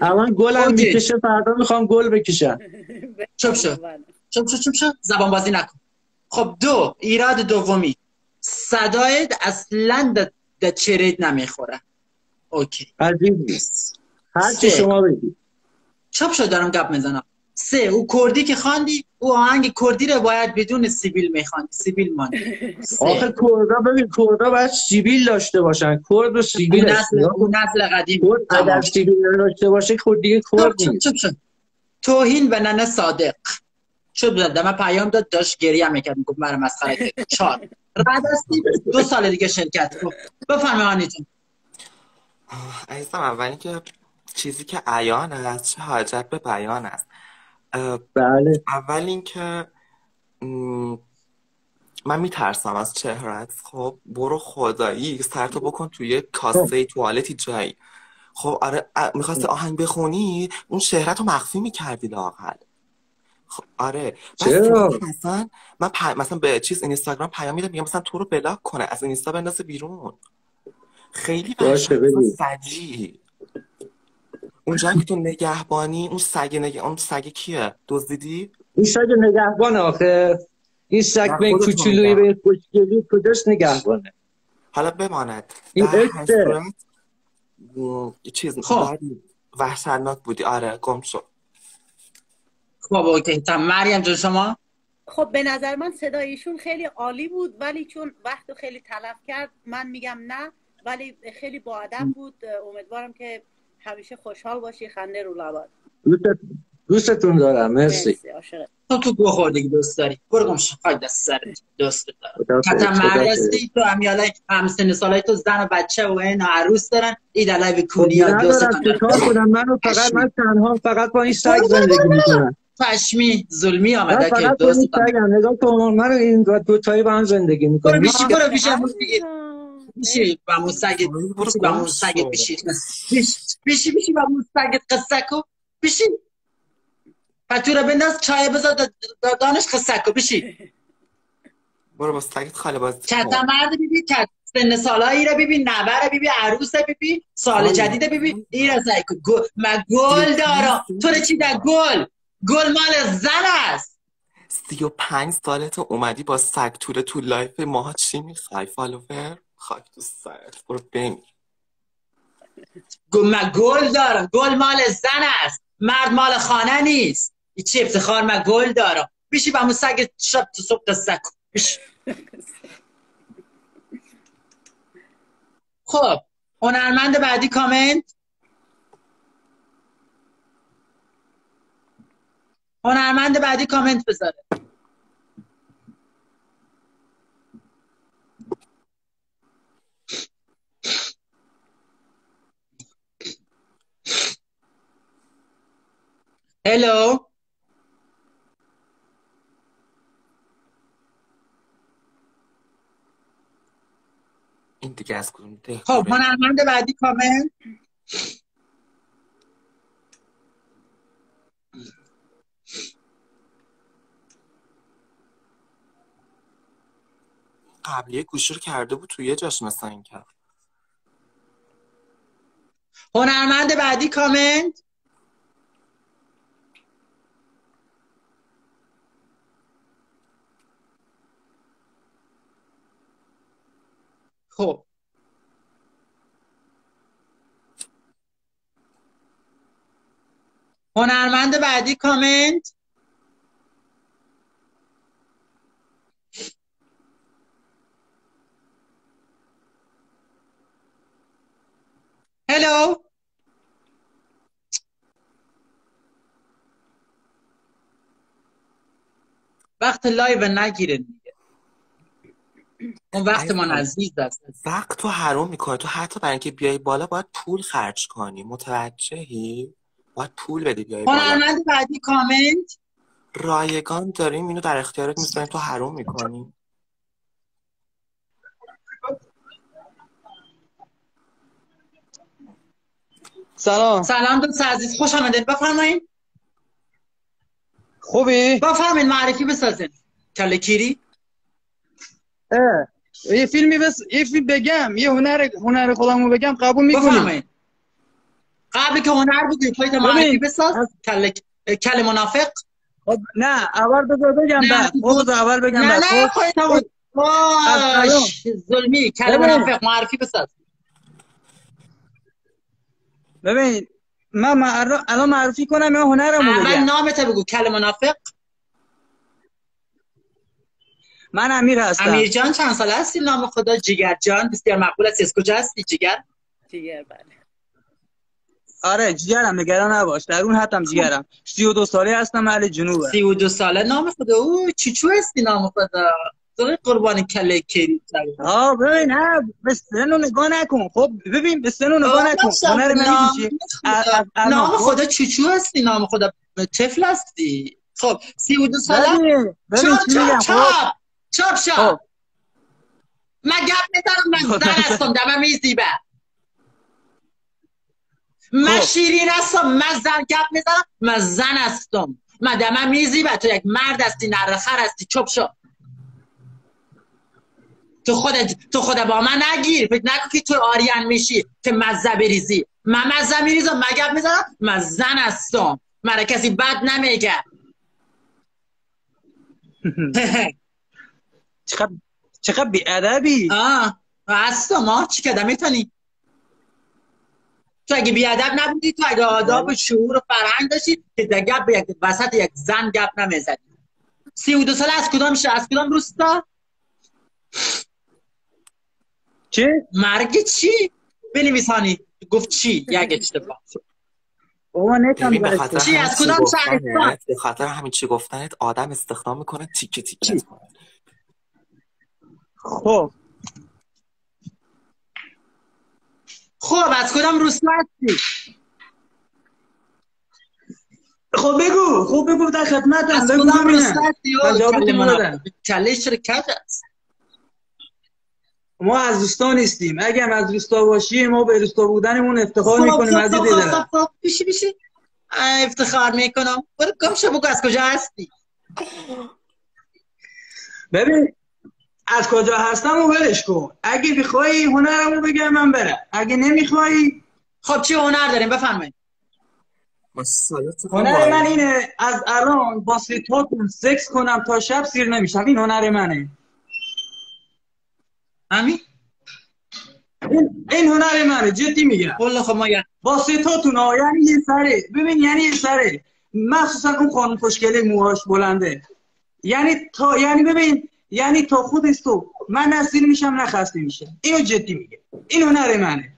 الان گلم. می‌کشه فردا می‌خوام گل بکشم. [laughs] چوب شو. بله. چوب شو چوب شو. زبان بازی نکن. خب دو. ایراد دومی. صدایت اصلا د- د چرت نمی‌خوره. اوکی. عزیزی هر چی. شما بگید. چاپ شد دارم گپ می‌زنم. سه او کردی که خواندی او آهنگ کردی رو باید بدون سیبیل میخواندی سیبیل ماندی. آخه کردا ببین کردا باید سیبیل داشته باشن. کرد و سیبیل نسل او نسل قدیم. کرد اگر سیبیل داشته باشه خود دیگه چوب کرد چوب نیست. چوب شد. توهین به ننه صادق. شد زده من پیام داد داشت گریه می‌کرد می‌گفت مرا مسخره کرد چهار. رد هستی دو سال دیگه شرکت کن. بفرمایید عزیزم اول اینکه چیزی که عیان است چه حاجت به بیان است. بله. اول اینکه من میترسم از چهرت. خب برو خدایی سرتو بکن توی کاسه توالتی جایی. خب آره می‌خواستی آهنگ بخونی؟ اون شهرت رو مخفی می‌کردی لااقل. خب آره. چرا؟ مثلا من پ- مثلا به چیز اینستاگرام پیام میدم میگم مثلا تو رو بلاک کنه از اینستا بندازه بیرون. خیلی باشه،. فجی اونجا که تو نگهبانی اون سگ نگه اون سگ کیه؟ دزدیدی؟ این سگ نگهبان آخه. این سگ به نگه. به خوشگلی کجاست نگهبانه؟ حالا بماند. این چیز خب. وحشتناک بودی. آره گم شد خب اوکی. تا مریم جان شما؟ خب به نظر من صدای ایشون خیلی عالی بود ولی چون وقت خیلی تلف کرد من میگم نه ولی خیلی با ادب بود. امیدوارم که همیشه خوشحال باشی خنده رو لبات. دوست- دوستتون دارم مرسی. مرسی. تو تو گو خوردگی دوست داری. برو گم شو خاک دست سرت دوست دارم. خداحافظ. هستی تو همیالای هم سن سالای تو زن و بچه و این عروس دارن. این کونیا خب، دوست ندارم چیکار کنم؟ منو فقط من تنها فقط با این سگ زندگی می‌کنم. پشمی ظلمی من آمده که فقط با دوست این سگم. نگاه کن من این دو تایی با هم زندگی بیشی برو بیشی برو بیشی با گم مو شو. سگت بیشی بیشی بیشی بیشی با سگت قصکو بیشی پتوره بنداز چای بذار دا- دا- دانش قصکو بیشی برو با سگت خاله کتا کن. مرد بیبی کت سن سالایی را ببین نوه را بیبی عروس را بیبی سال. جدید بیبی. این را زایکو گل من گل دارم. تو را چی در گل؟ گل مال زن است. سی و پنج سالت اومدی با سگ توله تو لایف ماها چی می‌خوای فالوور؟ خاک تو سرت. برو بمیر من گل دارم. گل مال زن است. مرد مال خانه نیست. چی افتخار؟ من گل دارم. بیشی با مو سگ شب تو صبح بیش. خب هنرمند بعدی کامنت. هنرمند بعدی کامنت بذاره. هلو این دیگه از کدوم خب هنرمند بعدی کامنت قبلیه گوشی رو کرده بود توی یه جاش مثلا کرد. هنرمند بعدی کامنت. خب. هنرمند بعدی کامنت. hello وقت لایو نگیره اون وقت من عزیز است وقت تو حروم می‌کنه تو حتی برای اینکه بیای بالا باید پول خرج کنی. متوجهی؟ باید پول بدی بیای بالا. هنرمند بعدی کامنت. رایگان داریم اینو در اختیارت می‌ذاریم تو حروم می‌کنی. سلام. سلام دوست عزیز. خوش آمدید. بفرمایید. خوبی؟ بفرمایید. معرفی بسازید کله کیری اه. یه فیلمی بس یه فیلم بگم. یه هنر هنر خودمو بگم قبول می‌کنی قبل که هنر بگید پایت معرفی ببین. بساز. کله منافق. خب نه اول بذار بگم بعد. خب اول بگم نه بعد. نه ظلمی. ببین. منافق. معرفی بساز. ببین من الان معرفی کنم یا هنرمو اول بگم؟ نامت بگو. کله منافق. من امیر هستم. امیر جان چند سال هستی؟ نام خدا جیگر جان. بسیار مقبول است از کجا هستی جیگر جیگر بله. آره جیگرم نگران نباش. در اون حتم جیگرم 32 ساله هستم اهل جنوبه و دو ساله. نام خدا. او چوچو هستی نام خدا؟ زوی قربان کله کیری آه ببین نه به سنو نگاه نکن. خب ببین به سنو نگاه نکن. هنر من نام؟ خدا. الان نام خب؟ خدا چوچو هستی؟ نام خدا. طفل هستی. خب سی و دو ساله. ببین ببین چاپ میگم چاپ خب. من گپ می‌زنم من زن [laughs] هستم دمم میزیبه من خب. شیرین هستم من زن گپ می‌زنم من زن هستم. من دمم میزیبه تو یک مرد هستی نرخر هستی چپ شو. تو خودت تو خودت با من نگیر فکر نکن که تو آریان میشی که مزه بریزی من مزه میریزم مگب می‌زنم من زن هستم. مرا کسی بد نمیگه. [laughs] چقدر چقدر بیادبی. آه هستم آه چی کده می‌تونی؟ تو اگه بیادب نبودی تو اگه آداب و شعور و فرهنگ داشتی که گپ به یک وسط یک زن گپ نمی‌زدی. سی و دو ساله از کدام شه از کدام روستا؟ چی؟ مرگ چی؟ بنویسانی. گفت چی؟ یک اشتباه. چی، از کدام شهرستان؟ به خاطر همین چی گفتنت آدم استخدام می‌کنه تیکه تیکه کنه خب. خب از کدام روستا هستی؟ خب بگو. خب بگو در خدمتم. از کدام روستا هستی؟ کله کج است؟ ما از روستا نیستیم. اگه هم از روستا باشی ما به روستا بودنمون افتخار خب می‌کنیم خب خب بیشی بیشی آه، افتخار می‌کنم. برو گم شو بگو از کجا هستی؟ ببین از کجا هستم و ولش کن. اگه بخوای هنرمو بگم من برم. اگه نمی‌خوای خب چی هنر داریم؟ بفرمایید. هنر من اینه از الان با ستاتون سکس کنم تا شب سیر نمیشم. این هنر منه. همین؟ این, این هنر منه. جدی میگم. والله خب ما یه- با ستاتون ها یعنی یه سره. ببین یعنی یه سره. مخصوصا اون خانم خوشگله موهاش بلنده. یعنی تا یعنی ببین یعنی تا خودش تو من نه سیر میشم نه خسته میشم. اینو جدی میگه. این هنر منه.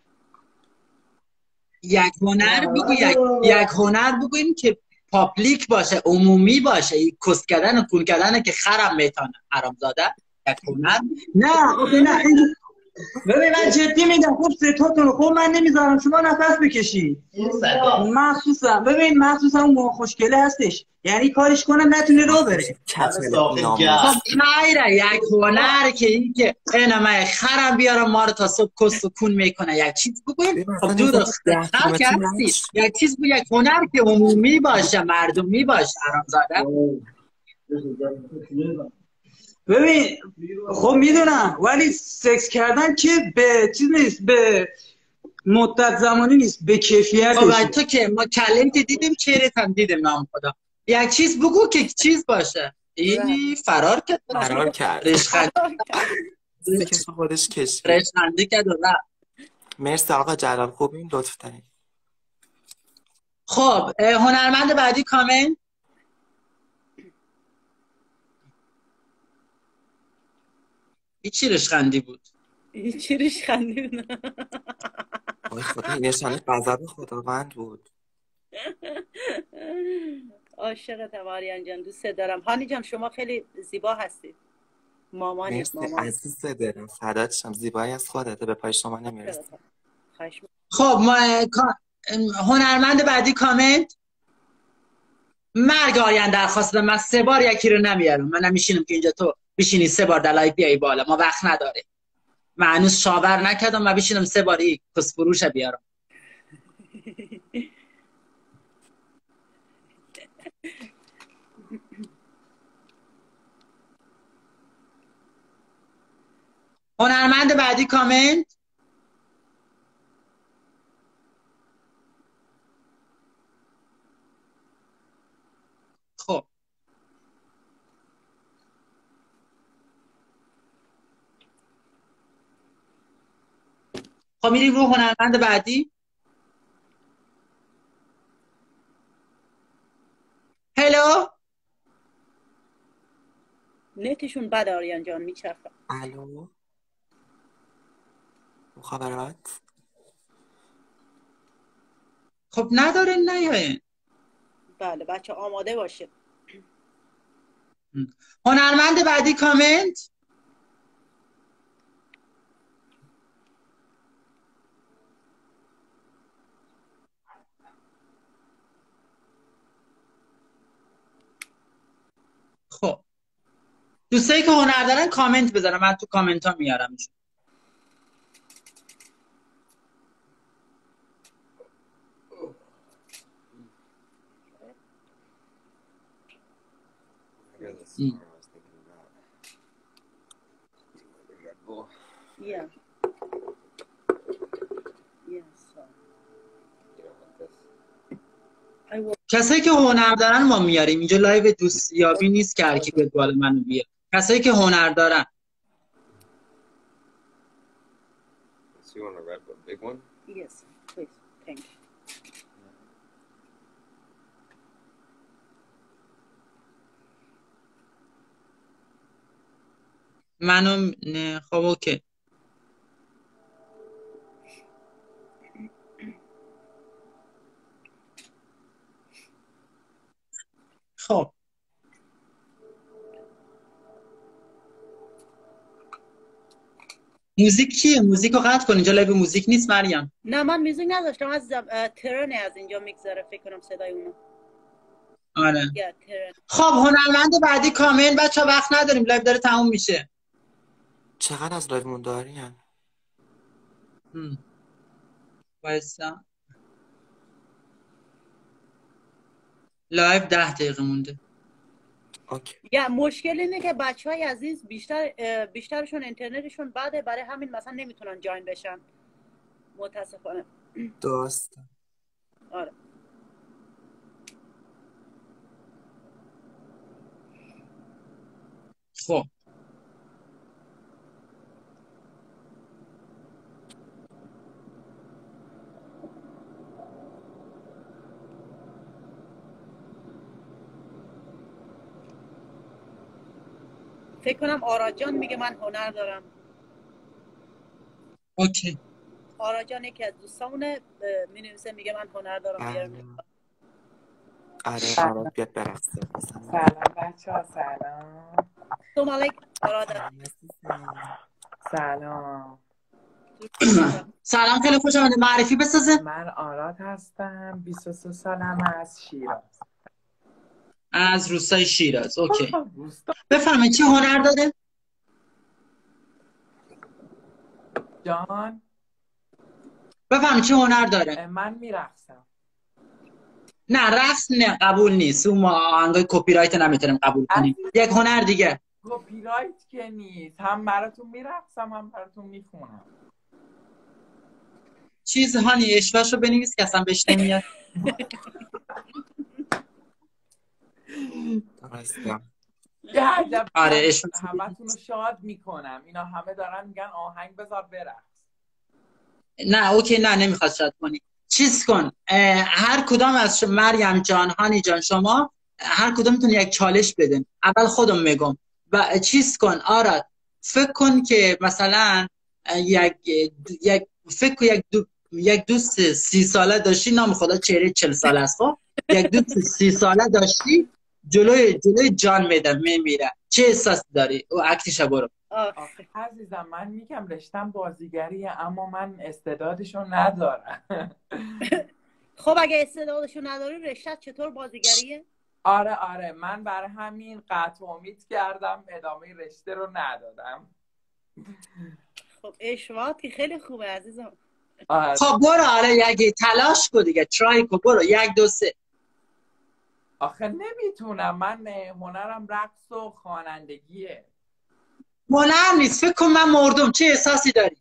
یک هنر بگو یک, یک هنر بگویم که پابلیک باشه عمومی باشه. این کس کردن و کول کردن که خرم میتانه حرامزاده. یک هنر. نه نه. این- ببین من جدی میگم خب ستاتون خب من نمی‌ذارم شما نفس بکشی. مخصوصا. ببین مخصوصا اون خوشگله هستش. یعنی کارش کنم نتونه رو بره. خب خیره یک هنر که این که اینا من خرم بیارم ما رو تا صبح کس و کون می‌کنه. یک چیز بگویم. خب دور یک چیز بگو یک هنر که عمومی باشه مردمی باشه حرامزاده. ببین خب می‌دونم ولی سکس کردن که به چیز نیست به مدت زمانی نیست به خب کیفیتش تو که ما کلنت دیدیم چهرت هم دیدیم نام خدا. یک چیز بگو که چیز باشه. این فرار کرد. فرار کرد. رشخند. خودش کشید رشخندی کرد. مرسی آقا جلال خوبین لطف دارین. خب هنرمند بعدی کامنت. این چی رشخندی بود. این چی ریش خندید وای خدا این نشانه غضب خداوند بود. عاشقتم آریان جان دوست دارم. هانی جان شما خیلی زیبا هستید مامانید مرسی مامان. عزیز دلم. فدات شم زیبایی از خودته به پای شما نمی‌رسه. خب ما هنرمند بعدی کامنت. مرگ آریان درخواست. من سه بار یکی رو نمیارم من نمیشینم که اینجا تو بشینی سه بار دلای بیای بالا ما وقت نداره. من هنوز شاور نکردم من بشینم سه باری کس فروش بیارم. هنرمند بعدی کامنت خب خب میریم رو هنرمند بعدی؟ هلو نتشون بد آریان جان میچرخه الو؟ مخابرات خب نداره نیاین. بله بچه آماده باشه. هنرمند بعدی کامنت خب دوستایی که هنر دارن کامنت بذارن من تو کامنت ها میارم Yeah. Sir. کسایی که هنر دارن ما میاریم اینجا لایو دوستیابی نیست که هر کی بیاد بالا منو بیاره کسایی که هنر دارن. منو خب okay. خب. موزیک کیه؟ موزیک رو قطع کن اینجا لایو موزیک نیست مریم. نه من music نداشتم از اه، ترن از اینجا میگذره فکر کنم صدای اونو. آره. خب هنرمند بعدی کامل بچه وقت نداریم لایو داره تموم میشه. چقدر از لایومون دارین؟ هم. وایسا. لایو ده دقیقه مونده. okay. یا مشکل اینه که بچه های عزیز بیشتر بیشترشون اینترنتشون بده. برای همین مثلا نمی‌تونن join بشن. متاسفانه. درست. آره. خب. فکر کنم آراد جان میگه من هنر دارم. اوکی. آراد جان یکی از دوستامونه می نویسه میگه من هنر دارم بیارم. آره آره بیاد برقصه سلام. بچه ها سلام. سلام آراد. سلام سلام. خیلی خوش آمده معرفی بسازه. من آراد هستم 23 سالم از شیراز. از روستای شیراز. okay. بفرمایید چی هنر داره؟ جان. بفرمایید چی هنر داره؟ من میرقصم. نه رقص نه قبول نیست. اون ما آهنگای کپی رایت نمی‌تونیم قبول کنیم. یک هنر دیگه. کپی رایت که نیست. هم براتون میرقصم هم براتون می‌خونم. چیز هانی اشوش رو بنویس که اصلا بهش نمیاد. [laughs] [laughs] آره،. همتون رو شاد می‌کنم. اینا همه دارن میگن آهنگ بذار برقص. نه اوکی نه نمی‌خواد شاد کنی. چیز کن هر کدام از ش- مریم جان هانی جان شما هر کدومتون یک چالش بدین. اول خودم میگم. و چیز کن آراد فکر کن که مثلا یک یک فکر کن یک دو یک دوست سی ساله داشتی نام خدا چهره چل ساله است خب؟ یک دوست سی ساله داشتی جلوی جلوی جان میدم میمیره چه احساس داری؟ او اکتیش برو. آخه عزیزم من میگم رشتم بازیگریه اما من استعدادشو ندارم. [laughs] خب اگه استعدادشو نداری رشته چطور بازیگریه؟ آره آره. من برای همین قطع امید کردم ادامه رشته رو ندادم. خب اشوات که خیلی خوبه عزیزم. آره. خب برو آره یک تلاش کن دیگه. ترای کن برو. یک دو سه. آخه نمی‌تونم. من هنرم رقص و خوانندگیه. هنر نیست. فکر کن من مردم. چه احساسی داری؟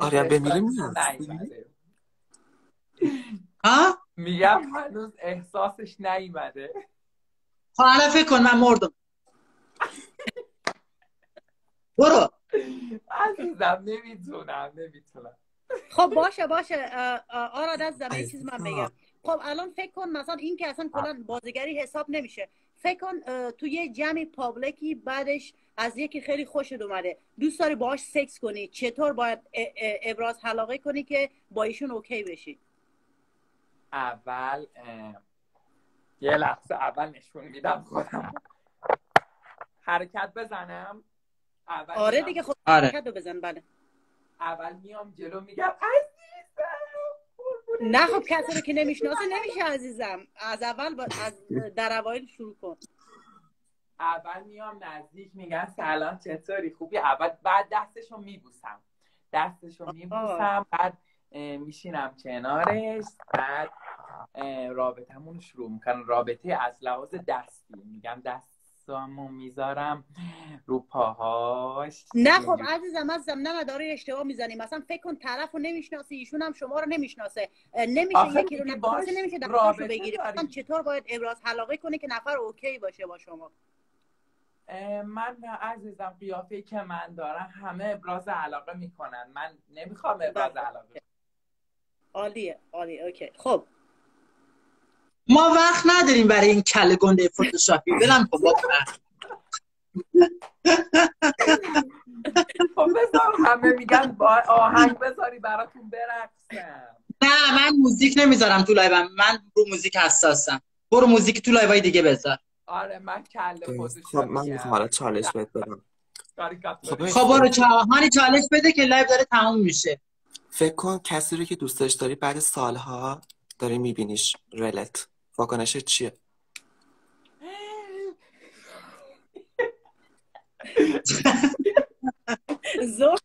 آره، بمیریم میگم هنوز احساسش نیومده. خب الان فکر کن من مردم. برو. عزیزم نمی‌تونم نمی‌تونم. خب باشه باشه. آراد از یه چیز من. بگم. خب الان فکر کن مثلا این که اصلا کلا بازیگری حساب نمیشه. فکر کن تو یه جمع پابلیکی بعدش از یکی خیلی خوشت اومده. دوست داری باهاش سکس کنی؟ چطور باید ابراز علاقه کنی که با ایشون اوکی بشی؟ اول یه لحظه اول نشون میدم خودم. حرکت بزنم؟ اول آره دیگه خب آره. حرکت رو بزن بله. اول میام جلو میگم عزیزم نه خب. کسی رو که نمی‌شناسه نمیشه عزیزم. از اول با... از در اوایل شروع کن. اول میام نزدیک میگن سلام چطوری؟ خوبی؟ اول بعد دستشو میبوسم. دستشو میبوسم بعد میشینم کنارش بعد رابطمون رو شروع می‌کنم رابطه از لحاظ دستی. میگم دست دستامو می‌ذارم رو پاهاش. نه خب عزیزم از ضمن داره اشتباه می‌زنی مثلا فکر کن طرف رو نمی‌شناسی ایشون هم شما رو نمی‌شناسه. نمیشه یکی رو نمیشه دستاشو رابطه بگیری چطور باید ابراز علاقه کنه که نفر اوکی باشه با شما؟ من عزیزم قیافه که من دارم همه ابراز علاقه می‌کنن. من نمی‌خوام ابراز بله. علاقه عالیه عالیه. okay. خب. ما وقت نداریم برای این کله گنده فتوشاپی. برم کن بابا. خب بذار همه میگن با آهنگ بذاری براتون برقصم. نه من موزیک نمی‌ذارم تو لایوم. من رو موزیک حساسم. برو موزیک تو لایوهای دیگه بذار. آره من کله خب من می‌خوام حالا چالش بهت بدم. کاریکاتوری. خب برو چاهانی چالش بده که لایو داره تموم میشه. فکر کن کسی رو که دوست داشت داری بعد سالها داری میبینیش. رلت واکنشت چیه؟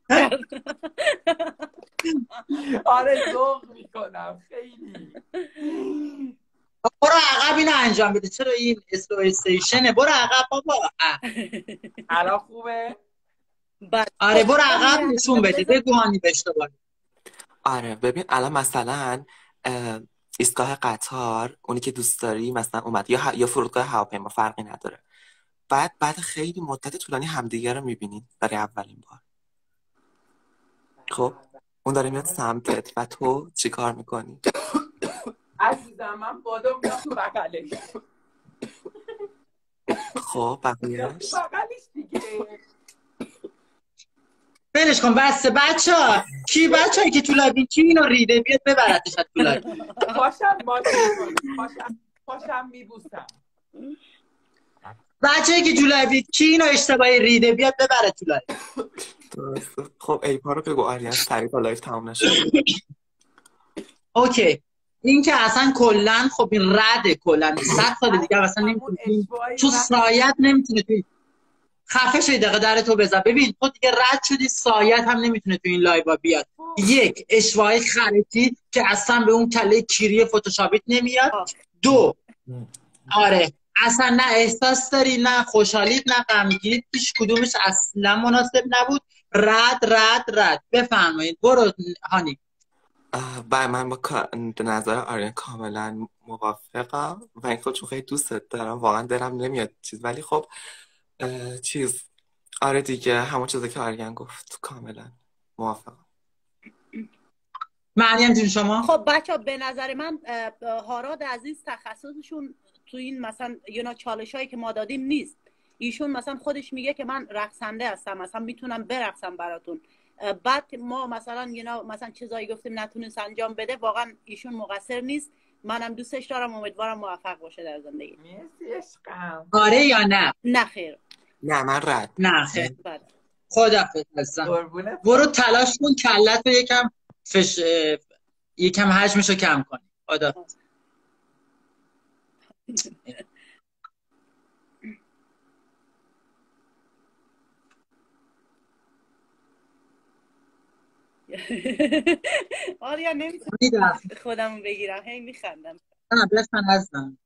کرد. آره ذوق می‌کنم. خیلی. برو عقب اینو انجام بده. چرا این اسلو استیشنه برو عقب بابا. اه. الان خوبه؟ بعد آره برو عقب نشون بده. بگو هانی به اشتباه آره ببین الان مثلا ایستگاه قطار اونی که دوست داری مثلا اومد یا ه- یا فرودگاه هواپیما فرقی نداره. بعد بعد خیلی مدت طولانی همدیگه رو می‌بینین برای اولین بار. خب؟ اون داره میاد سمتت و تو چیکار می‌کنی؟ عزیزم من بادم میام تو بغلش. خب بقیهش تو بغلش دیگه. ولش کن بسته بچه ها کی بچه هایی که تو کی اینو ریده بیاد ببرتش از تو لایو پاشم ماچ می‌کنی. پاشم پاشم میبوسم. بچه هایی که تو لایو کی اینو اشتباهی ریده بیاد ببره تو لایو درسته. خب ایپا رو بگو آریان سریع تا لایف تمام نشه. اوکی. این که اصلا کلا خب این رده کلا. صد سال دیگه اصلا نمی‌تونه تو. سایت نمی‌تونه توی خفه شدی دقیقه در تو بزن. ببین تو دیگه رد شدی سایت هم نمی‌تونه تو این لایو بیاد. یک اشوای خرکی که اصلا به اون کله کیری فتوشاپیت نمیاد. دو آره اصلا نه احساس داری نه خوشحالیت نه غمگینیت هیچ کدومش اصلا مناسب نبود. رد رد رد. بفرمایید. برو هانی. بله من با نظر آریان کاملا موافقم. و اینکه چون خیلی دوستت دارم واقعا دلم نمیاد چیز ولی خب اه، چیز. آره دیگه همون چیزی که آریان گفت. کاملا. موافقم. مریم جون شما؟ خب بچه به نظر من اه، اه، هاراد عزیز تخصصشون تو این مثلا یونا چالش هایی که ما دادیم نیست. ایشون مثلا خودش میگه که من رقصنده هستم. مثلا می‌تونم برقصم براتون. اه، بعد ما مثلا یونا مثلا چیزایی گفتیم نتونست انجام بده. واقعا ایشون مقصر نیست. منم دوستش دارم امیدوارم موفق باشه در زندگی. مرسی عشقم. آره یا نه؟ نه خیر. نه من رد. نه خیر. بله. قربونت. برو تلاش کن کلت رو یکم فش یکم حجمش رو کم کنی. خدا [laughs] آریا نمی‌تونم خودمو بگیرم. هی میخندم. نه بسن هستم.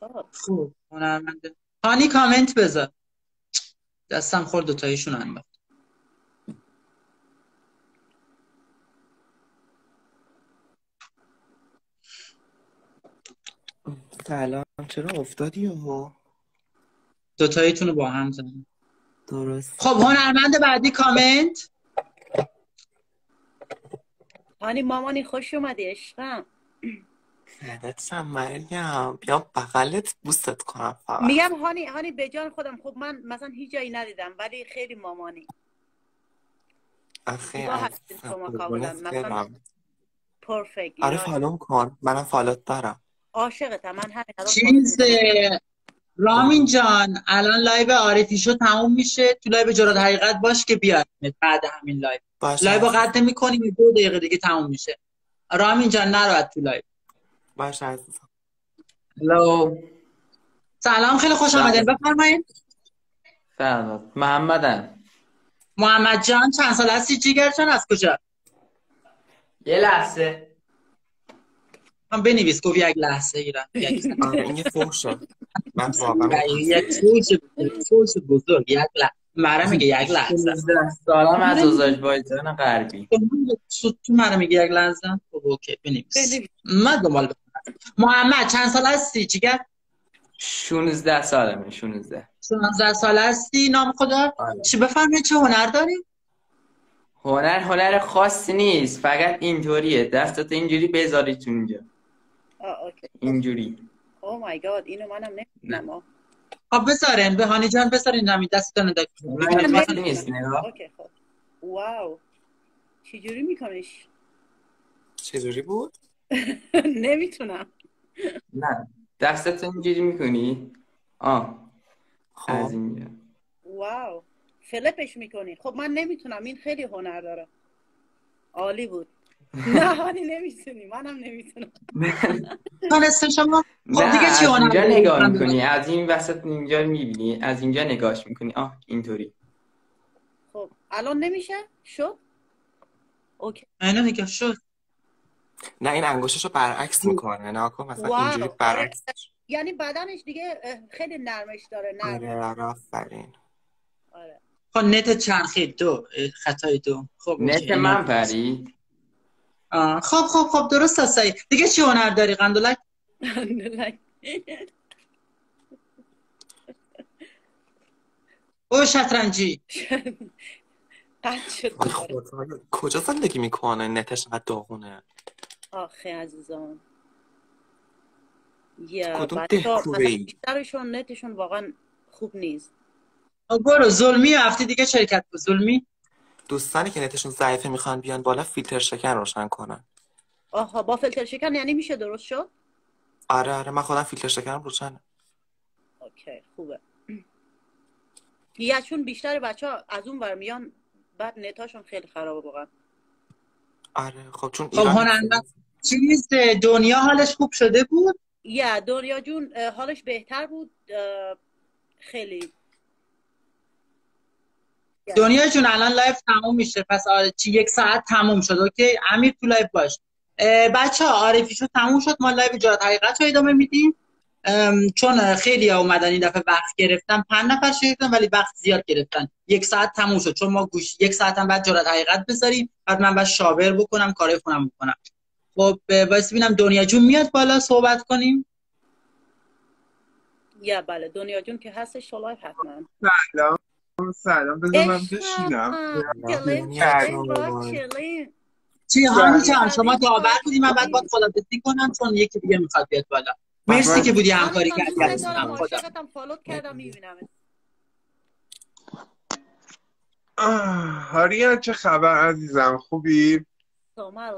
خب. خوب. هنرمنده هانی کامنت بذار. دستم خورد دوتاییشون انداخت سلام چرا افتادی و دوتاییتون رو با هم زدم درست. خب هنرمند بعدی کامنت؟ هانی مامانی خوش اومدی عشقم. فداتم مریم. بیام بغلت بوست کنم فقط. میگم هانی هانی به جان خودم. خب من مثلا هیچ جایی ندیدم ولی خیلی مامانی. آخه شما کاملا مثلا perfect آره فالوم کن. منم فالوت دارم. عاشقتم. من همین الان چیز رامین جان الان لایو عارفی شو تموم میشه. تو لایو جرات حقیقت باش که بیاد. بعد همین لایو. لایو. قطع می‌کنیم دو دقیقه دیگه تموم میشه. رامین جان نرو تو لایو. باشه عزیزم. hello سلام خیلی خوش آمدین. بفرمایید. فرهاد محمدم محمد جان چند سال هستی؟ جیگر جان از کجا؟ یه لحظه. من بنویس گفت یک لحظه ایران آره این یه فوشه من واقعا [laughs] یک فوش فوش بزرگ یک لحظه. مرا میگه یک لحظه. سلام از آذربایجان غربی. تو تو مرا میگه یک لحظه. خب اوکی بنویس. من دنبال بکنم. محمد چند سال هستی؟ چیگر 16 سالمه 16 16 سال هستی؟ نام خدا؟ چی بفرمایید؟ چه هنر داری؟ هنر هنر خاصی نیست. فقط اینطوریه. دستت اینجوری بذاری تو اینجا. اینجوری. او مای گاد اینو منم نمی‌دونم خب بذارین به هانی جان بذارین همین دستتون رو خاصی نیست نگاه اوکی خب. واو. چجوری میکنش چجوری بود؟ [laughs] نمی‌تونم. نه. دستت اینجوری می‌کنی؟ آه. خب. از اینجا. واو. فلپش می‌کنی. خب من نمی‌تونم این خیلی هنر داره. عالی بود. [laughs] نه هانی نمی‌تونی. منم نمی‌تونم. تانسته شما خب نه دیگه چی از هنر اینجا؟ نگاه می‌کنی. از این وسط اینجا می‌بینی. از اینجا نگاهش می‌کنی. آه اینطوری. خب الان نمیشه؟ شد؟ اوکی. اینا نگاه شد. نه این انگشتشو برعکس می‌کنه. نه کن مثلا واو. اینجوری برعکس. یعنی بدنش دیگه خیلی نرمش داره نرم. آره آره آفرین. آره. خب نت چرخید دو خطای دو. خب. نت من پرید. خب خب خب درست است. صحیح دیگه چی هنر داری قندولک؟ او شطرنجی. خدایا، کجا زندگی می‌کنه؟ نتش انقدر داغونه. آخه عزیزان. یا کدوم دهکوره‌ای؟ بیشترشون نتشون واقعا خوب نیست. برو ظلمی هفته دیگه شرکت کن. ظلمی؟ دوستانی که نتشون ضعیفه می‌خوان بیان بالا فیلتر شکن روشن کنن. آها با فیلتر شکن یعنی میشه درست شد؟ آره آره من خودم فیلتر شکنم روشنه. اوکی خوبه. یا چون بیشتر بچه ها از اون ور میان بعد نتاشون خیلی خرابه واقعا. آره خب چون خب هنرمند چیز دنیا حالش خوب شده بود؟ یا دنیا جون حالش بهتر بود خیلی دنیا جون الان لایو تموم میشه. پس آره چی یک ساعت تموم شد. okay؟ امیر تو لایو باش. بچه ها عارفی شو تموم شد. ما لایو جرات حقیقت رو ادامه میدیم. چون خیلی ها اومدن این دفعه وقت گرفتن. پنج نفر شرکتن ولی وقت زیاد گرفتن. یک ساعت تموم شد. چون ما گوش یک ساعت هم بعد جرات حقیقت بذاریم. بعد من بعد shower بکنم کارای خونم بکنم. خب واسه ببینم دنیا جون میاد بالا صحبت کنیم. یا بله دنیا جون که هستش لایف حتما. سلام بذار من بشینم. چلین چی هانی جان شما داور بودی من بعد باید خدافظی کنم چون یکی دیگه می‌خواد بیاد بالا. مرسی که بودی همکاری کردی عزیزم. خدا. عاشقتم فالوت کردم می‌بینم آه، آریان چه خبر عزیزم؟ خوبی؟ سومال